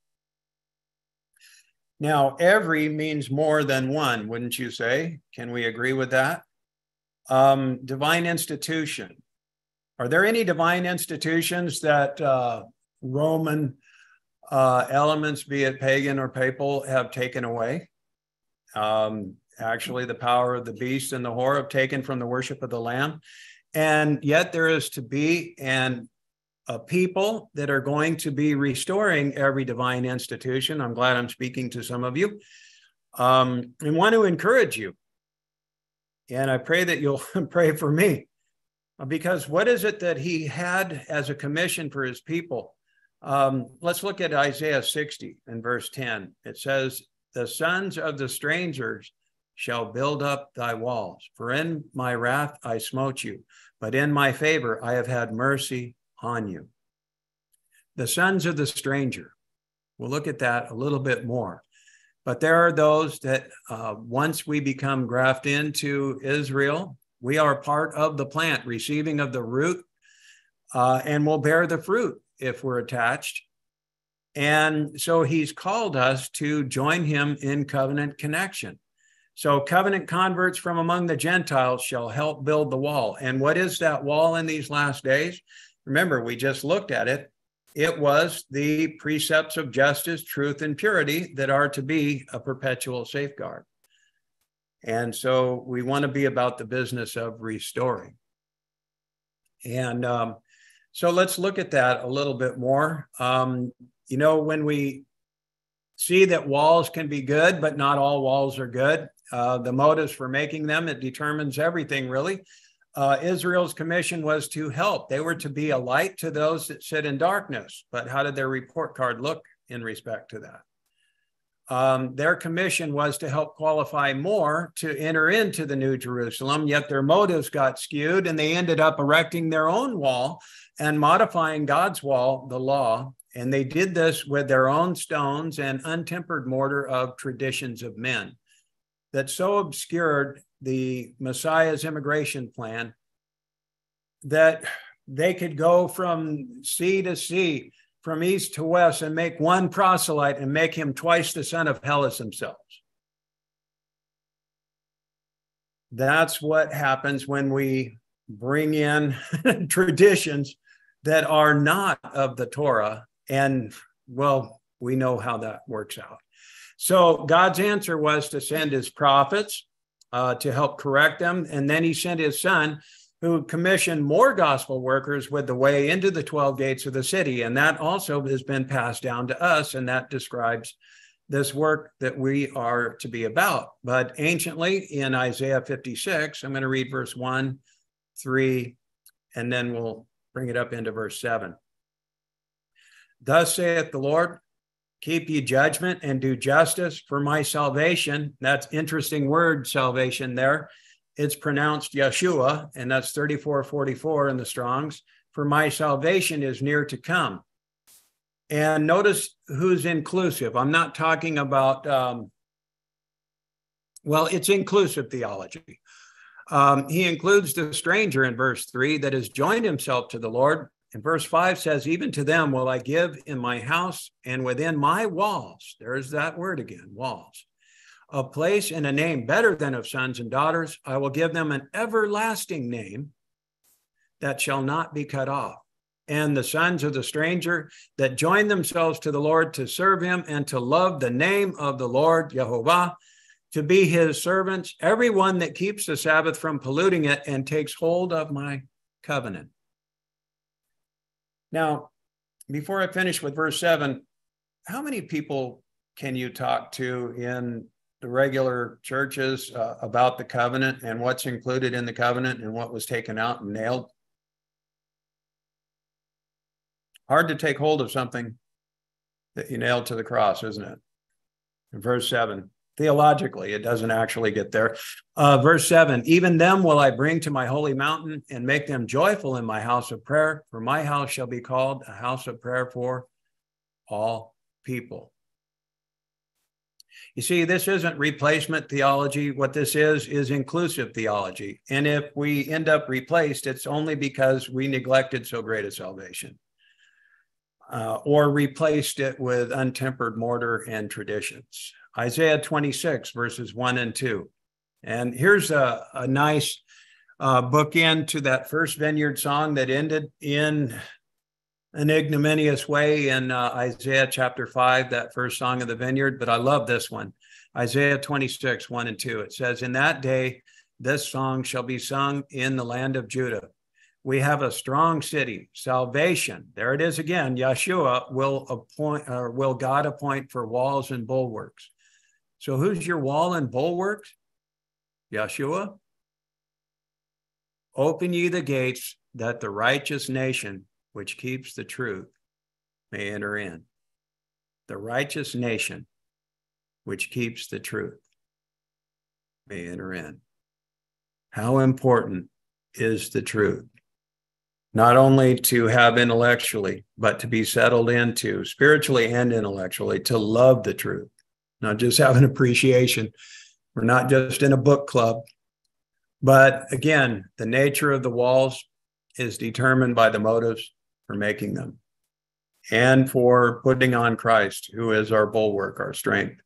Now, every means more than one, wouldn't you say? Can we agree with that? Um, divine institution. Are there any divine institutions that uh, Roman uh, elements, be it pagan or papal, have taken away? Um, actually, the power of the beast and the whore have taken from the worship of the Lamb. And yet, there is to be an a people that are going to be restoring every divine institution. I'm glad I'm speaking to some of you um, and want to encourage you. And I pray that you'll pray for me because what is it that he had as a commission for his people? Um, let's look at Isaiah 60 and verse 10. It says, The sons of the strangers shall build up thy walls, for in my wrath I smote you, but in my favor I have had mercy on you. The sons of the stranger, we'll look at that a little bit more. But there are those that uh, once we become grafted into Israel, we are part of the plant, receiving of the root, uh, and will bear the fruit if we're attached. And so he's called us to join him in covenant connection. So, covenant converts from among the Gentiles shall help build the wall. And what is that wall in these last days? Remember, we just looked at it. It was the precepts of justice, truth, and purity that are to be a perpetual safeguard. And so we want to be about the business of restoring. And um, so let's look at that a little bit more. Um, you know, when we see that walls can be good, but not all walls are good, uh, the motives for making them, it determines everything really uh, Israel's commission was to help. They were to be a light to those that sit in darkness. But how did their report card look in respect to that? Um, their commission was to help qualify more to enter into the New Jerusalem, yet their motives got skewed and they ended up erecting their own wall and modifying God's wall, the law. And they did this with their own stones and untempered mortar of traditions of men that so obscured the Messiah's immigration plan that they could go from sea to sea, from east to west, and make one proselyte and make him twice the son of hell as themselves. That's what happens when we bring in traditions that are not of the Torah. And well, we know how that works out. So God's answer was to send his prophets uh, to help correct them. And then he sent his son, who commissioned more gospel workers with the way into the 12 gates of the city. And that also has been passed down to us. And that describes this work that we are to be about. But anciently in Isaiah 56, I'm going to read verse 1, 3, and then we'll bring it up into verse 7. Thus saith the Lord, keep you judgment and do justice for my salvation. That's interesting word, salvation there. It's pronounced Yeshua, and that's 3444 in the Strongs. For my salvation is near to come. And notice who's inclusive. I'm not talking about, um, well, it's inclusive theology. Um, he includes the stranger in verse three that has joined himself to the Lord. And verse five says, Even to them will I give in my house and within my walls. There's that word again, walls. A place and a name better than of sons and daughters. I will give them an everlasting name that shall not be cut off and the sons of the stranger that join themselves to the Lord to serve him and to love the name of the Lord Jehovah, to be his servants, everyone that keeps the Sabbath from polluting it and takes hold of my covenant. Now, before I finish with verse seven, how many people can you talk to in the regular churches uh, about the covenant and what's included in the covenant and what was taken out and nailed? hard to take hold of something that you nailed to the cross, isn't it? In verse seven, theologically, it doesn't actually get there. Uh, verse seven, even them will I bring to my holy mountain and make them joyful in my house of prayer, for my house shall be called a house of prayer for all people. You see, this isn't replacement theology. What this is, is inclusive theology. And if we end up replaced, it's only because we neglected so great a salvation uh, or replaced it with untempered mortar and traditions. Isaiah 26, verses 1 and 2. And here's a, a nice uh, bookend to that first vineyard song that ended in an ignominious way in uh, Isaiah chapter 5, that first song of the vineyard. But I love this one Isaiah 26, 1 and 2. It says, In that day, this song shall be sung in the land of Judah we have a strong city, salvation. There it is again. Yeshua will appoint, or will God appoint for walls and bulwarks. So who's your wall and bulwarks? Yeshua. Open ye the gates that the righteous nation, which keeps the truth, may enter in. The righteous nation, which keeps the truth, may enter in. How important is the truth? not only to have intellectually, but to be settled into spiritually and intellectually, to love the truth, not just have an appreciation. We're not just in a book club. But again, the nature of the walls is determined by the motives for making them and for putting on Christ, who is our bulwark, our strength.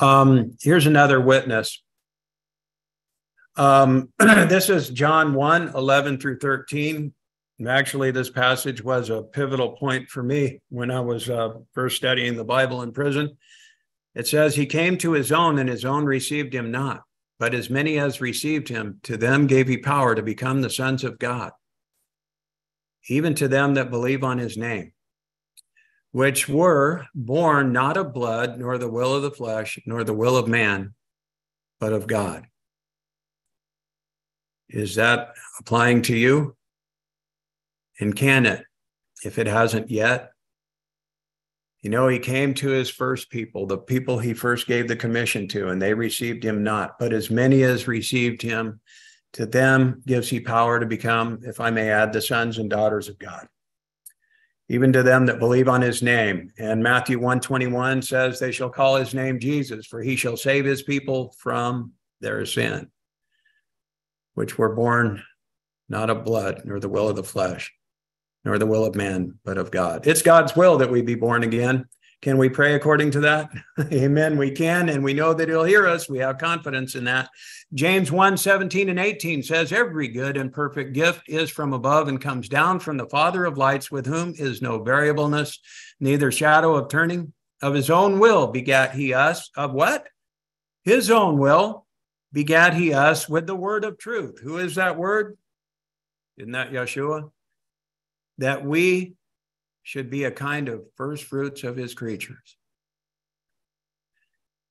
Um, here's another witness. Um, this is John 1 11 through 13. Actually, this passage was a pivotal point for me when I was uh, first studying the Bible in prison. It says, He came to his own, and his own received him not. But as many as received him, to them gave he power to become the sons of God, even to them that believe on his name, which were born not of blood, nor the will of the flesh, nor the will of man, but of God. Is that applying to you? And can it, if it hasn't yet? You know, he came to his first people, the people he first gave the commission to, and they received him not. But as many as received him, to them gives he power to become, if I may add, the sons and daughters of God. Even to them that believe on his name. And Matthew 121 says, They shall call his name Jesus, for he shall save his people from their sin, which were born not of blood, nor the will of the flesh, nor the will of man, but of God. It's God's will that we be born again. Can we pray according to that? Amen. We can, and we know that He'll hear us. We have confidence in that. James 1 17 and 18 says, Every good and perfect gift is from above and comes down from the Father of lights, with whom is no variableness, neither shadow of turning. Of his own will begat he us. Of what? His own will begat he us with the word of truth. Who is that word? Isn't that Yeshua? That we should be a kind of first fruits of his creatures.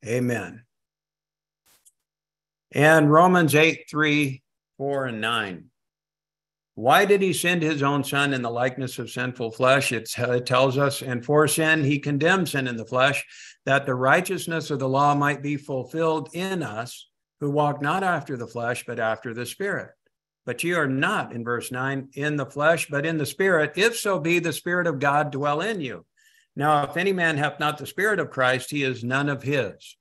Amen. And Romans 8, 3, 4, and 9. Why did he send his own son in the likeness of sinful flesh? It's, it tells us, and for sin, he condemned sin in the flesh, that the righteousness of the law might be fulfilled in us who walk not after the flesh, but after the spirit. But ye are not, in verse 9, in the flesh, but in the spirit, if so be the spirit of God dwell in you. Now, if any man hath not the spirit of Christ, he is none of his.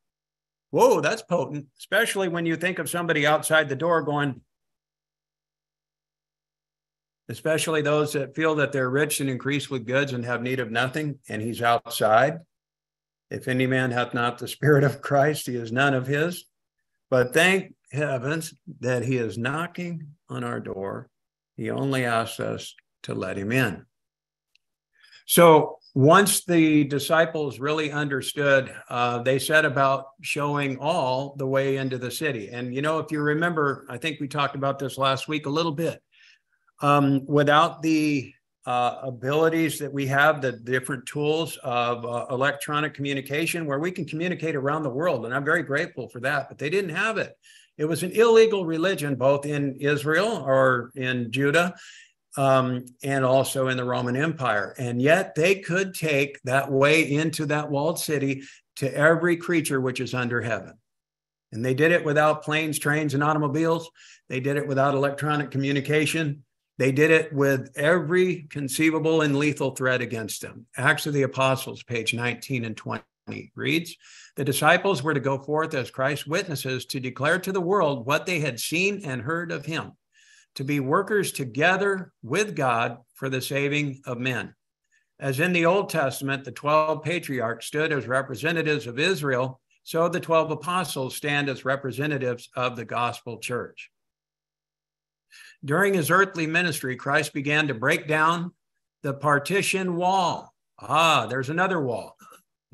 Whoa, that's potent, especially when you think of somebody outside the door going, especially those that feel that they're rich and increased with goods and have need of nothing, and he's outside. If any man hath not the spirit of Christ, he is none of his. But thank heavens that he is knocking on our door. He only asks us to let him in. So once the disciples really understood, uh, they set about showing all the way into the city. And, you know, if you remember, I think we talked about this last week a little bit. Um, without the uh, abilities that we have, the different tools of uh, electronic communication where we can communicate around the world. And I'm very grateful for that, but they didn't have it. It was an illegal religion, both in Israel or in Judah um, and also in the Roman Empire. And yet they could take that way into that walled city to every creature which is under heaven. And they did it without planes, trains, and automobiles. They did it without electronic communication. They did it with every conceivable and lethal threat against them. Acts of the Apostles, page 19 and 20 reads The disciples were to go forth as Christ's witnesses to declare to the world what they had seen and heard of him, to be workers together with God for the saving of men. As in the Old Testament, the 12 patriarchs stood as representatives of Israel, so the 12 apostles stand as representatives of the gospel church. During his earthly ministry, Christ began to break down the partition wall. Ah, there's another wall.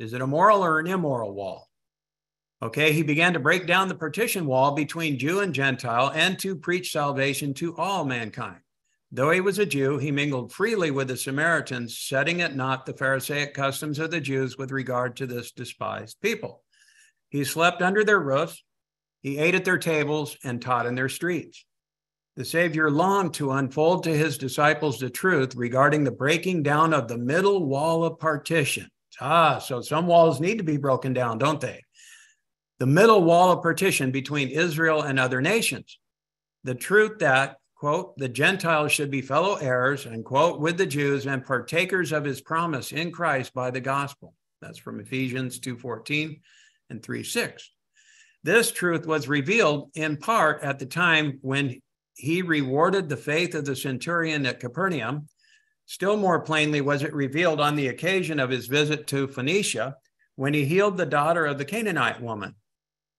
Is it a moral or an immoral wall? Okay, he began to break down the partition wall between Jew and Gentile and to preach salvation to all mankind. Though he was a Jew, he mingled freely with the Samaritans, setting at naught the Pharisaic customs of the Jews with regard to this despised people. He slept under their roofs, he ate at their tables, and taught in their streets. The Savior longed to unfold to his disciples the truth regarding the breaking down of the middle wall of partition. Ah, so some walls need to be broken down, don't they? The middle wall of partition between Israel and other nations. The truth that, quote, the Gentiles should be fellow heirs, and quote, with the Jews and partakers of his promise in Christ by the gospel. That's from Ephesians 2:14 and 3:6. This truth was revealed in part at the time when he rewarded the faith of the centurion at Capernaum. Still more plainly was it revealed on the occasion of his visit to Phoenicia when he healed the daughter of the Canaanite woman.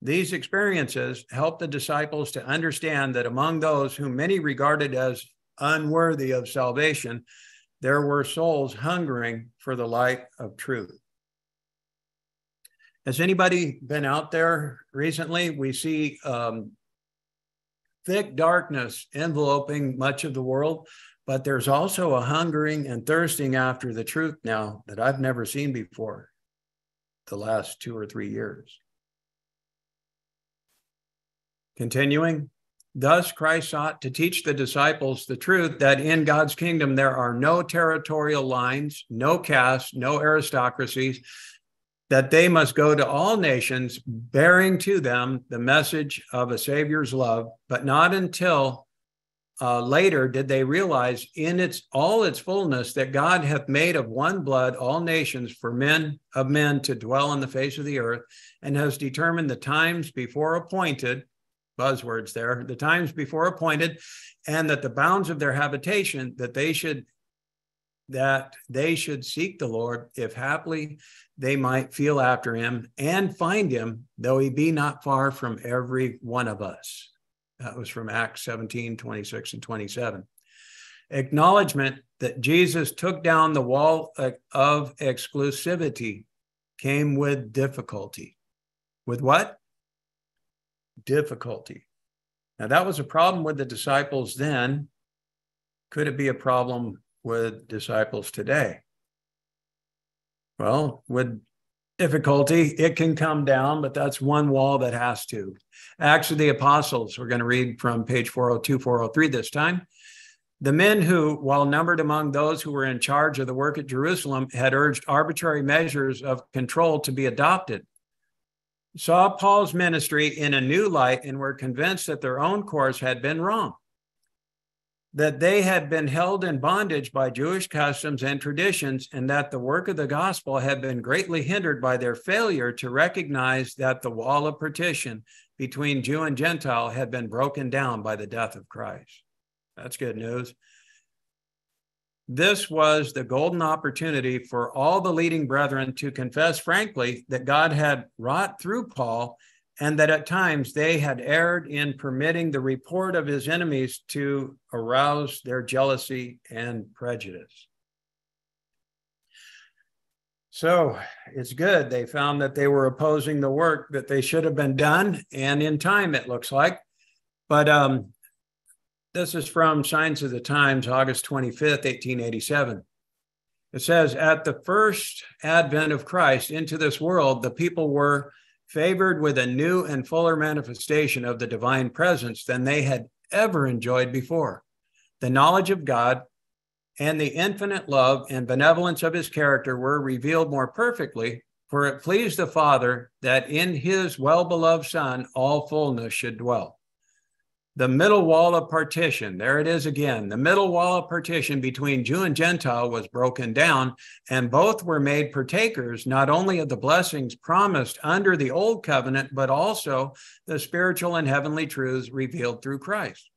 These experiences helped the disciples to understand that among those whom many regarded as unworthy of salvation, there were souls hungering for the light of truth. Has anybody been out there recently? We see um, thick darkness enveloping much of the world, but there's also a hungering and thirsting after the truth now that I've never seen before the last two or three years. Continuing, thus Christ sought to teach the disciples the truth that in God's kingdom there are no territorial lines, no castes, no aristocracies, that they must go to all nations, bearing to them the message of a Savior's love, but not until uh, later did they realize in its all its fullness that God hath made of one blood all nations for men of men to dwell on the face of the earth, and has determined the times before appointed buzzwords there, the times before appointed, and that the bounds of their habitation, that they should that they should seek the Lord, if haply they might feel after him and find him, though he be not far from every one of us. That was from Acts 17, 26 and 27. Acknowledgement that Jesus took down the wall of exclusivity came with difficulty. With what? Difficulty. Now, that was a problem with the disciples then. Could it be a problem with disciples today? Well, with difficulty, it can come down, but that's one wall that has to. Acts of the Apostles, we're going to read from page 402, 403 this time. The men who, while numbered among those who were in charge of the work at Jerusalem, had urged arbitrary measures of control to be adopted, saw Paul's ministry in a new light and were convinced that their own course had been wrong that they had been held in bondage by Jewish customs and traditions, and that the work of the gospel had been greatly hindered by their failure to recognize that the wall of partition between Jew and Gentile had been broken down by the death of Christ. That's good news. This was the golden opportunity for all the leading brethren to confess frankly that God had wrought through Paul and that at times they had erred in permitting the report of his enemies to arouse their jealousy and prejudice. So it's good. They found that they were opposing the work that they should have been done, and in time, it looks like. But um, this is from Signs of the Times, August 25th, 1887. It says, At the first advent of Christ into this world, the people were favored with a new and fuller manifestation of the divine presence than they had ever enjoyed before. The knowledge of God and the infinite love and benevolence of his character were revealed more perfectly, for it pleased the Father that in his well beloved Son all fullness should dwell the middle wall of partition, there it is again, the middle wall of partition between Jew and Gentile was broken down, and both were made partakers not only of the blessings promised under the old covenant, but also the spiritual and heavenly truths revealed through Christ.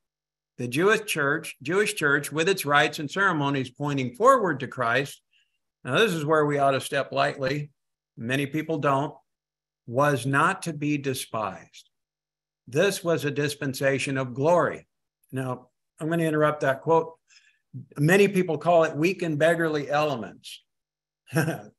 The Jewish church, Jewish church with its rites and ceremonies pointing forward to Christ. Now, this is where we ought to step lightly. Many people don't, was not to be despised. This was a dispensation of glory. Now, I'm going to interrupt that quote. Many people call it weak and beggarly elements. it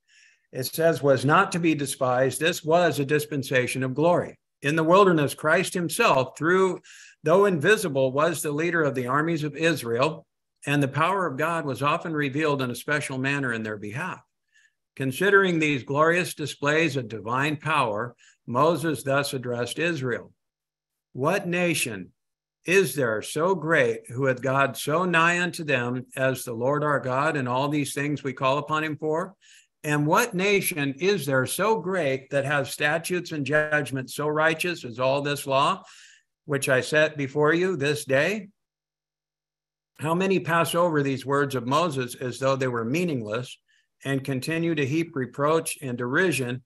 says, was not to be despised. This was a dispensation of glory. In the wilderness, Christ himself, through though invisible, was the leader of the armies of Israel, and the power of God was often revealed in a special manner in their behalf. Considering these glorious displays of divine power, Moses thus addressed Israel what nation is there so great who hath God so nigh unto them as the Lord our God and all these things we call upon him for? And what nation is there so great that has statutes and judgments so righteous as all this law, which I set before you this day? How many pass over these words of Moses as though they were meaningless and continue to heap reproach and derision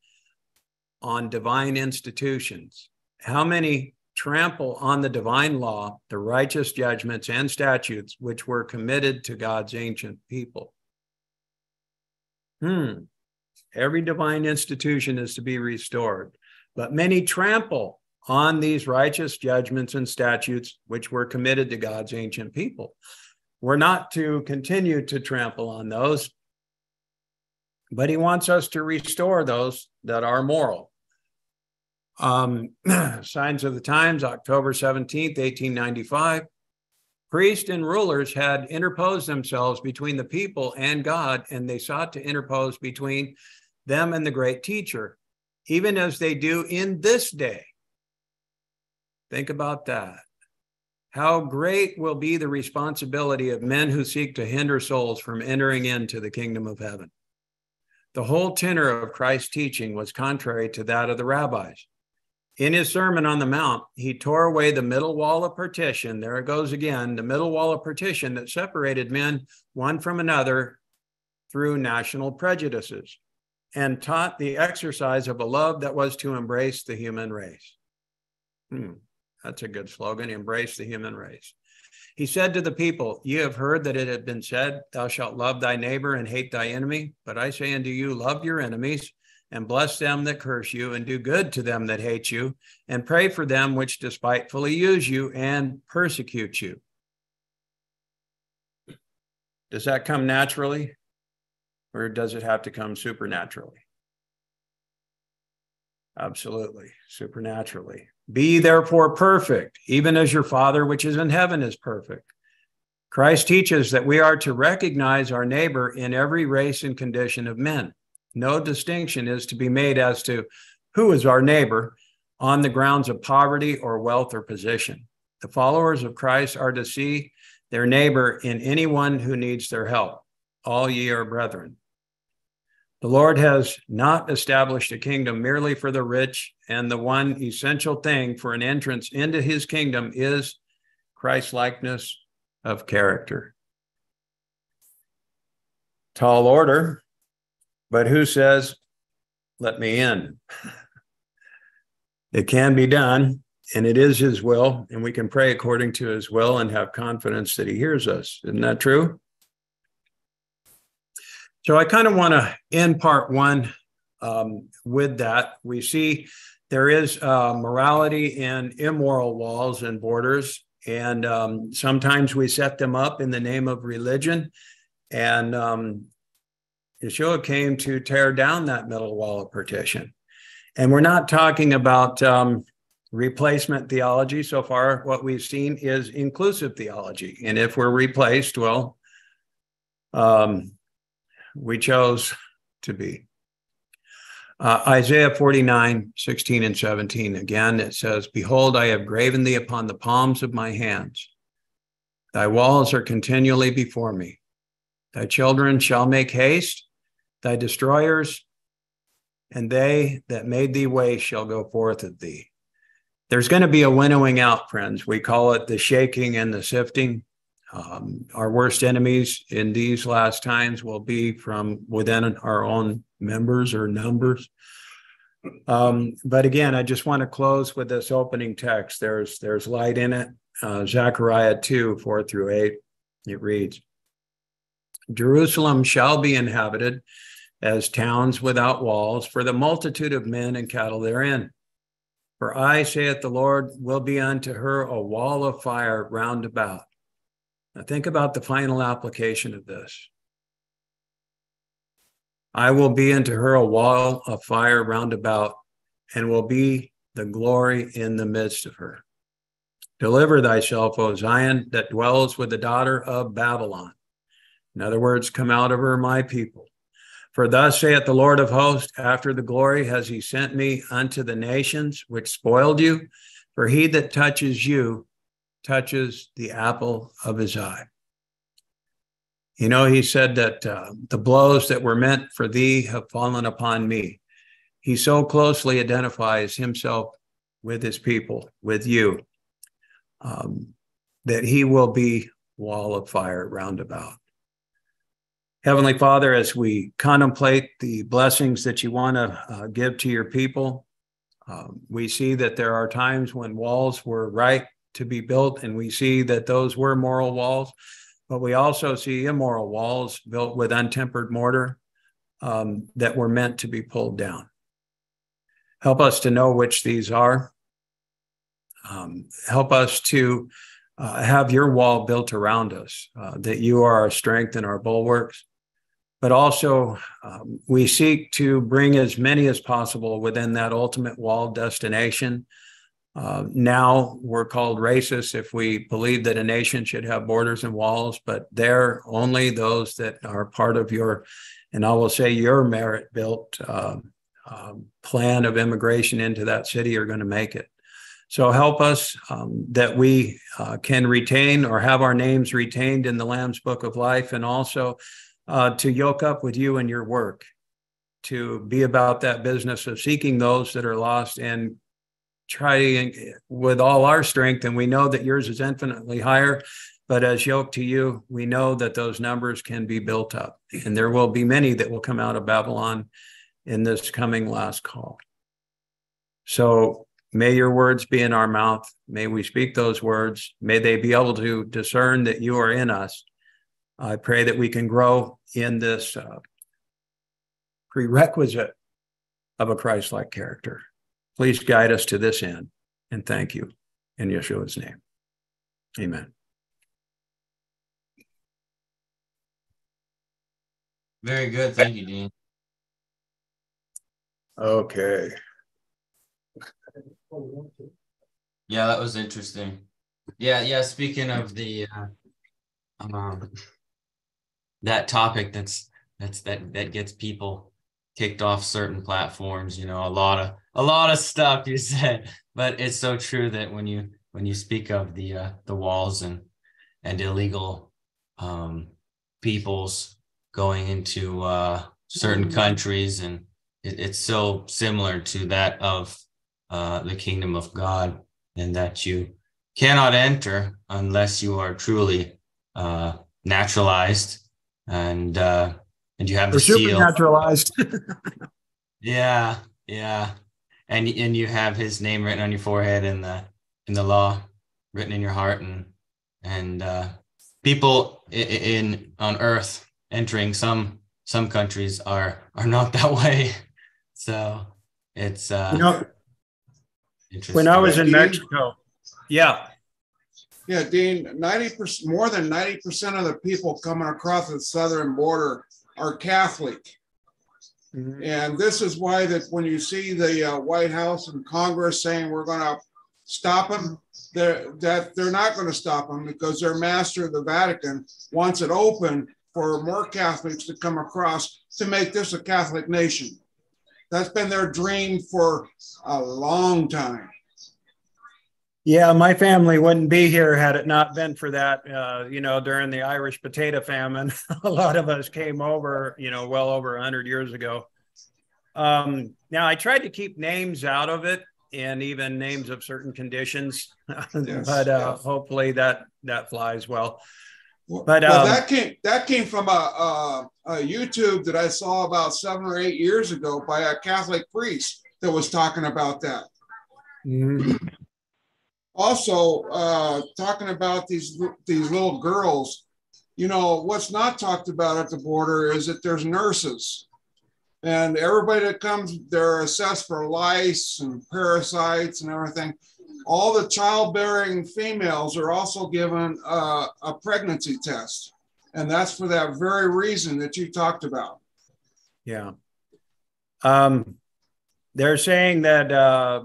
on divine institutions? How many trample on the divine law, the righteous judgments and statutes which were committed to God's ancient people. Hmm. Every divine institution is to be restored, but many trample on these righteous judgments and statutes which were committed to God's ancient people. We're not to continue to trample on those, but He wants us to restore those that are moral. Um, Signs of the Times, October 17th, 1895. Priests and rulers had interposed themselves between the people and God, and they sought to interpose between them and the great teacher, even as they do in this day. Think about that. How great will be the responsibility of men who seek to hinder souls from entering into the kingdom of heaven. The whole tenor of Christ's teaching was contrary to that of the rabbis. In his Sermon on the Mount, he tore away the middle wall of partition. There it goes again the middle wall of partition that separated men one from another through national prejudices and taught the exercise of a love that was to embrace the human race. Hmm. That's a good slogan. Embrace the human race. He said to the people, You have heard that it had been said, Thou shalt love thy neighbor and hate thy enemy. But I say unto you, love your enemies and bless them that curse you, and do good to them that hate you, and pray for them which despitefully use you and persecute you. Does that come naturally? Or does it have to come supernaturally? Absolutely, supernaturally. Be therefore perfect, even as your Father which is in heaven is perfect. Christ teaches that we are to recognize our neighbor in every race and condition of men. No distinction is to be made as to who is our neighbor on the grounds of poverty or wealth or position. The followers of Christ are to see their neighbor in anyone who needs their help. All ye are brethren. The Lord has not established a kingdom merely for the rich, and the one essential thing for an entrance into his kingdom is Christ likeness of character. Tall order, but who says, Let me in? It can be done, and it is his will, and we can pray according to his will and have confidence that he hears us. Isn't that true? So I kind of want to end part one um, with that. We see there is uh, morality and immoral walls and borders, and um, sometimes we set them up in the name of religion. And um, Yeshua came to tear down that middle wall of partition. And we're not talking about um, replacement theology. So far, what we've seen is inclusive theology. And if we're replaced, well, um, we chose to be. Uh, Isaiah 49, 16 and 17. Again, it says, Behold, I have graven thee upon the palms of my hands. Thy walls are continually before me. Thy children shall make haste, thy destroyers, and they that made thee waste shall go forth of thee. There's going to be a winnowing out, friends. We call it the shaking and the sifting. Um, our worst enemies in these last times will be from within our own members or numbers. Um, but again, I just want to close with this opening text. There's there's light in it. Uh, Zechariah 2, 4 through 8. It reads Jerusalem shall be inhabited as towns without walls for the multitude of men and cattle therein. For I, saith the Lord, will be unto her a wall of fire round about now, think about the final application of this. I will be unto her a wall of fire round about, and will be the glory in the midst of her. Deliver thyself, O Zion, that dwells with the daughter of Babylon. In other words, come out of her, my people. For thus saith the Lord of hosts, after the glory has he sent me unto the nations which spoiled you. For he that touches you touches the apple of his eye. You know, he said that uh, the blows that were meant for thee have fallen upon me. He so closely identifies himself with his people, with you, um, that he will be wall of fire round about. Heavenly Father, as we contemplate the blessings that you want to uh, give to your people, um, we see that there are times when walls were right to be built, and we see that those were moral walls. But we also see immoral walls built with untempered mortar um, that were meant to be pulled down. Help us to know which these are. Um, help us to uh, have your wall built around us, uh, that you are our strength and our bulwarks. But also, um, we seek to bring as many as possible within that ultimate wall destination uh, now we're called racist if we believe that a nation should have borders and walls, but they're only those that are part of your, and I will say your merit built um, um, plan of immigration into that city are going to make it. So help us um, that we uh, can retain or have our names retained in the Lamb's Book of Life and also uh, to yoke up with you and your work, to be about that business of seeking those that are lost and try with all our strength, and we know that yours is infinitely higher. But as yoked to you, we know that those numbers can be built up, and there will be many that will come out of Babylon in this coming last call. So may your words be in our mouth. May we speak those words. May they be able to discern that you are in us. I pray that we can grow in this uh, prerequisite of a Christ like character. Please guide us to this end. And thank you in Yeshua's name. Amen. Very good. Thank you, Dean. Okay. Yeah, that was interesting. Yeah, yeah. Speaking of the uh, um, that topic that's that's that that gets people kicked off certain platforms, you know, a lot of a lot of stuff you said, but it's so true that when you when you speak of the uh, the walls and and illegal um, peoples going into uh, certain countries and it, it's so similar to that of uh, the kingdom of God and that you cannot enter unless you are truly uh, naturalized and uh, and you have the We're seal. supernaturalized. Yeah, yeah, and and you have his name written on your forehead and the in the law written in your heart and and uh, people in, in on earth entering some some countries are are not that way. So it's uh, You know, interesting. when I was in Mexico, yeah, Yeah, Dean, ninety percent, more than ninety percent of the people coming across the southern border are Catholic. Mhm. And this is why that when you see the uh, White House and Congress saying we're going to stop them, they're, that they're not going to stop them because their master, the Vatican, wants it open for more Catholics to come across to make this a Catholic nation. That's been their dream for a long time. Yeah, my family wouldn't be here had it not been for that. Uh, you know, during the Irish potato famine, a lot of us came over, you know, well over 100 years ago. Um, now, I tried to keep names out of it and even names of certain conditions, Yes, but uh, yes. hopefully that that flies well. Well, But, well, um, that came that came from a, a, a YouTube that I saw about seven or eight years ago by a Catholic priest that was talking about that. Also, uh, talking about these these little girls, you know, what's not talked about at the border is that there's nurses, and everybody that comes, they're assessed for lice and parasites and everything. All the childbearing females are also given uh, a pregnancy test, and that's for that very reason that you talked about. Yeah. Um, they're saying that uh,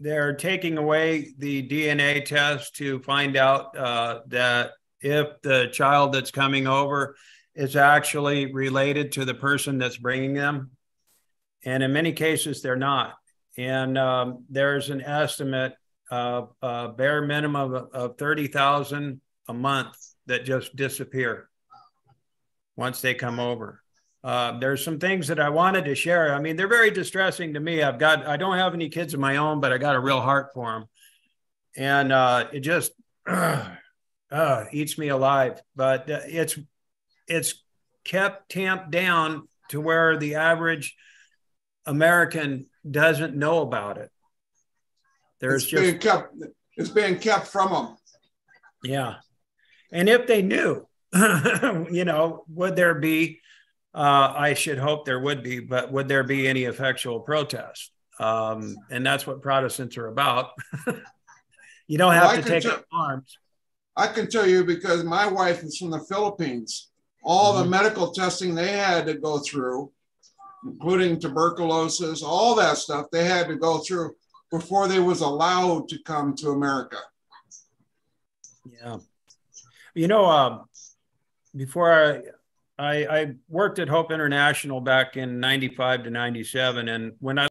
they're taking away the DNA test to find out uh, that if the child that's coming over is actually related to the person that's bringing them. And in many cases, they're not. And um, there's an estimate of a bare minimum of, of 30,000 a month that just disappear once they come over. Uh, there's some things that I wanted to share. I mean, they're very distressing to me. I've got, I don't have any kids of my own, but I got a real heart for them. And uh, it just uh, eats me alive. But uh, it's, it's kept tamped down to where the average American doesn't know about it. There's it's just, being kept. It's being kept from them. yeah. And if they knew, you know, would there be, uh, I should hope there would be, but would there be any effectual protest? Um, and that's what Protestants are about. you don't have I to take tell- up arms. I can tell you because my wife is from the Philippines. All the medical testing they had to go through, including tuberculosis, all that stuff they had to go through before they was allowed to come to America. Yeah. You know, um, before I, I, I worked at Hope International back in 95 to 97. And when I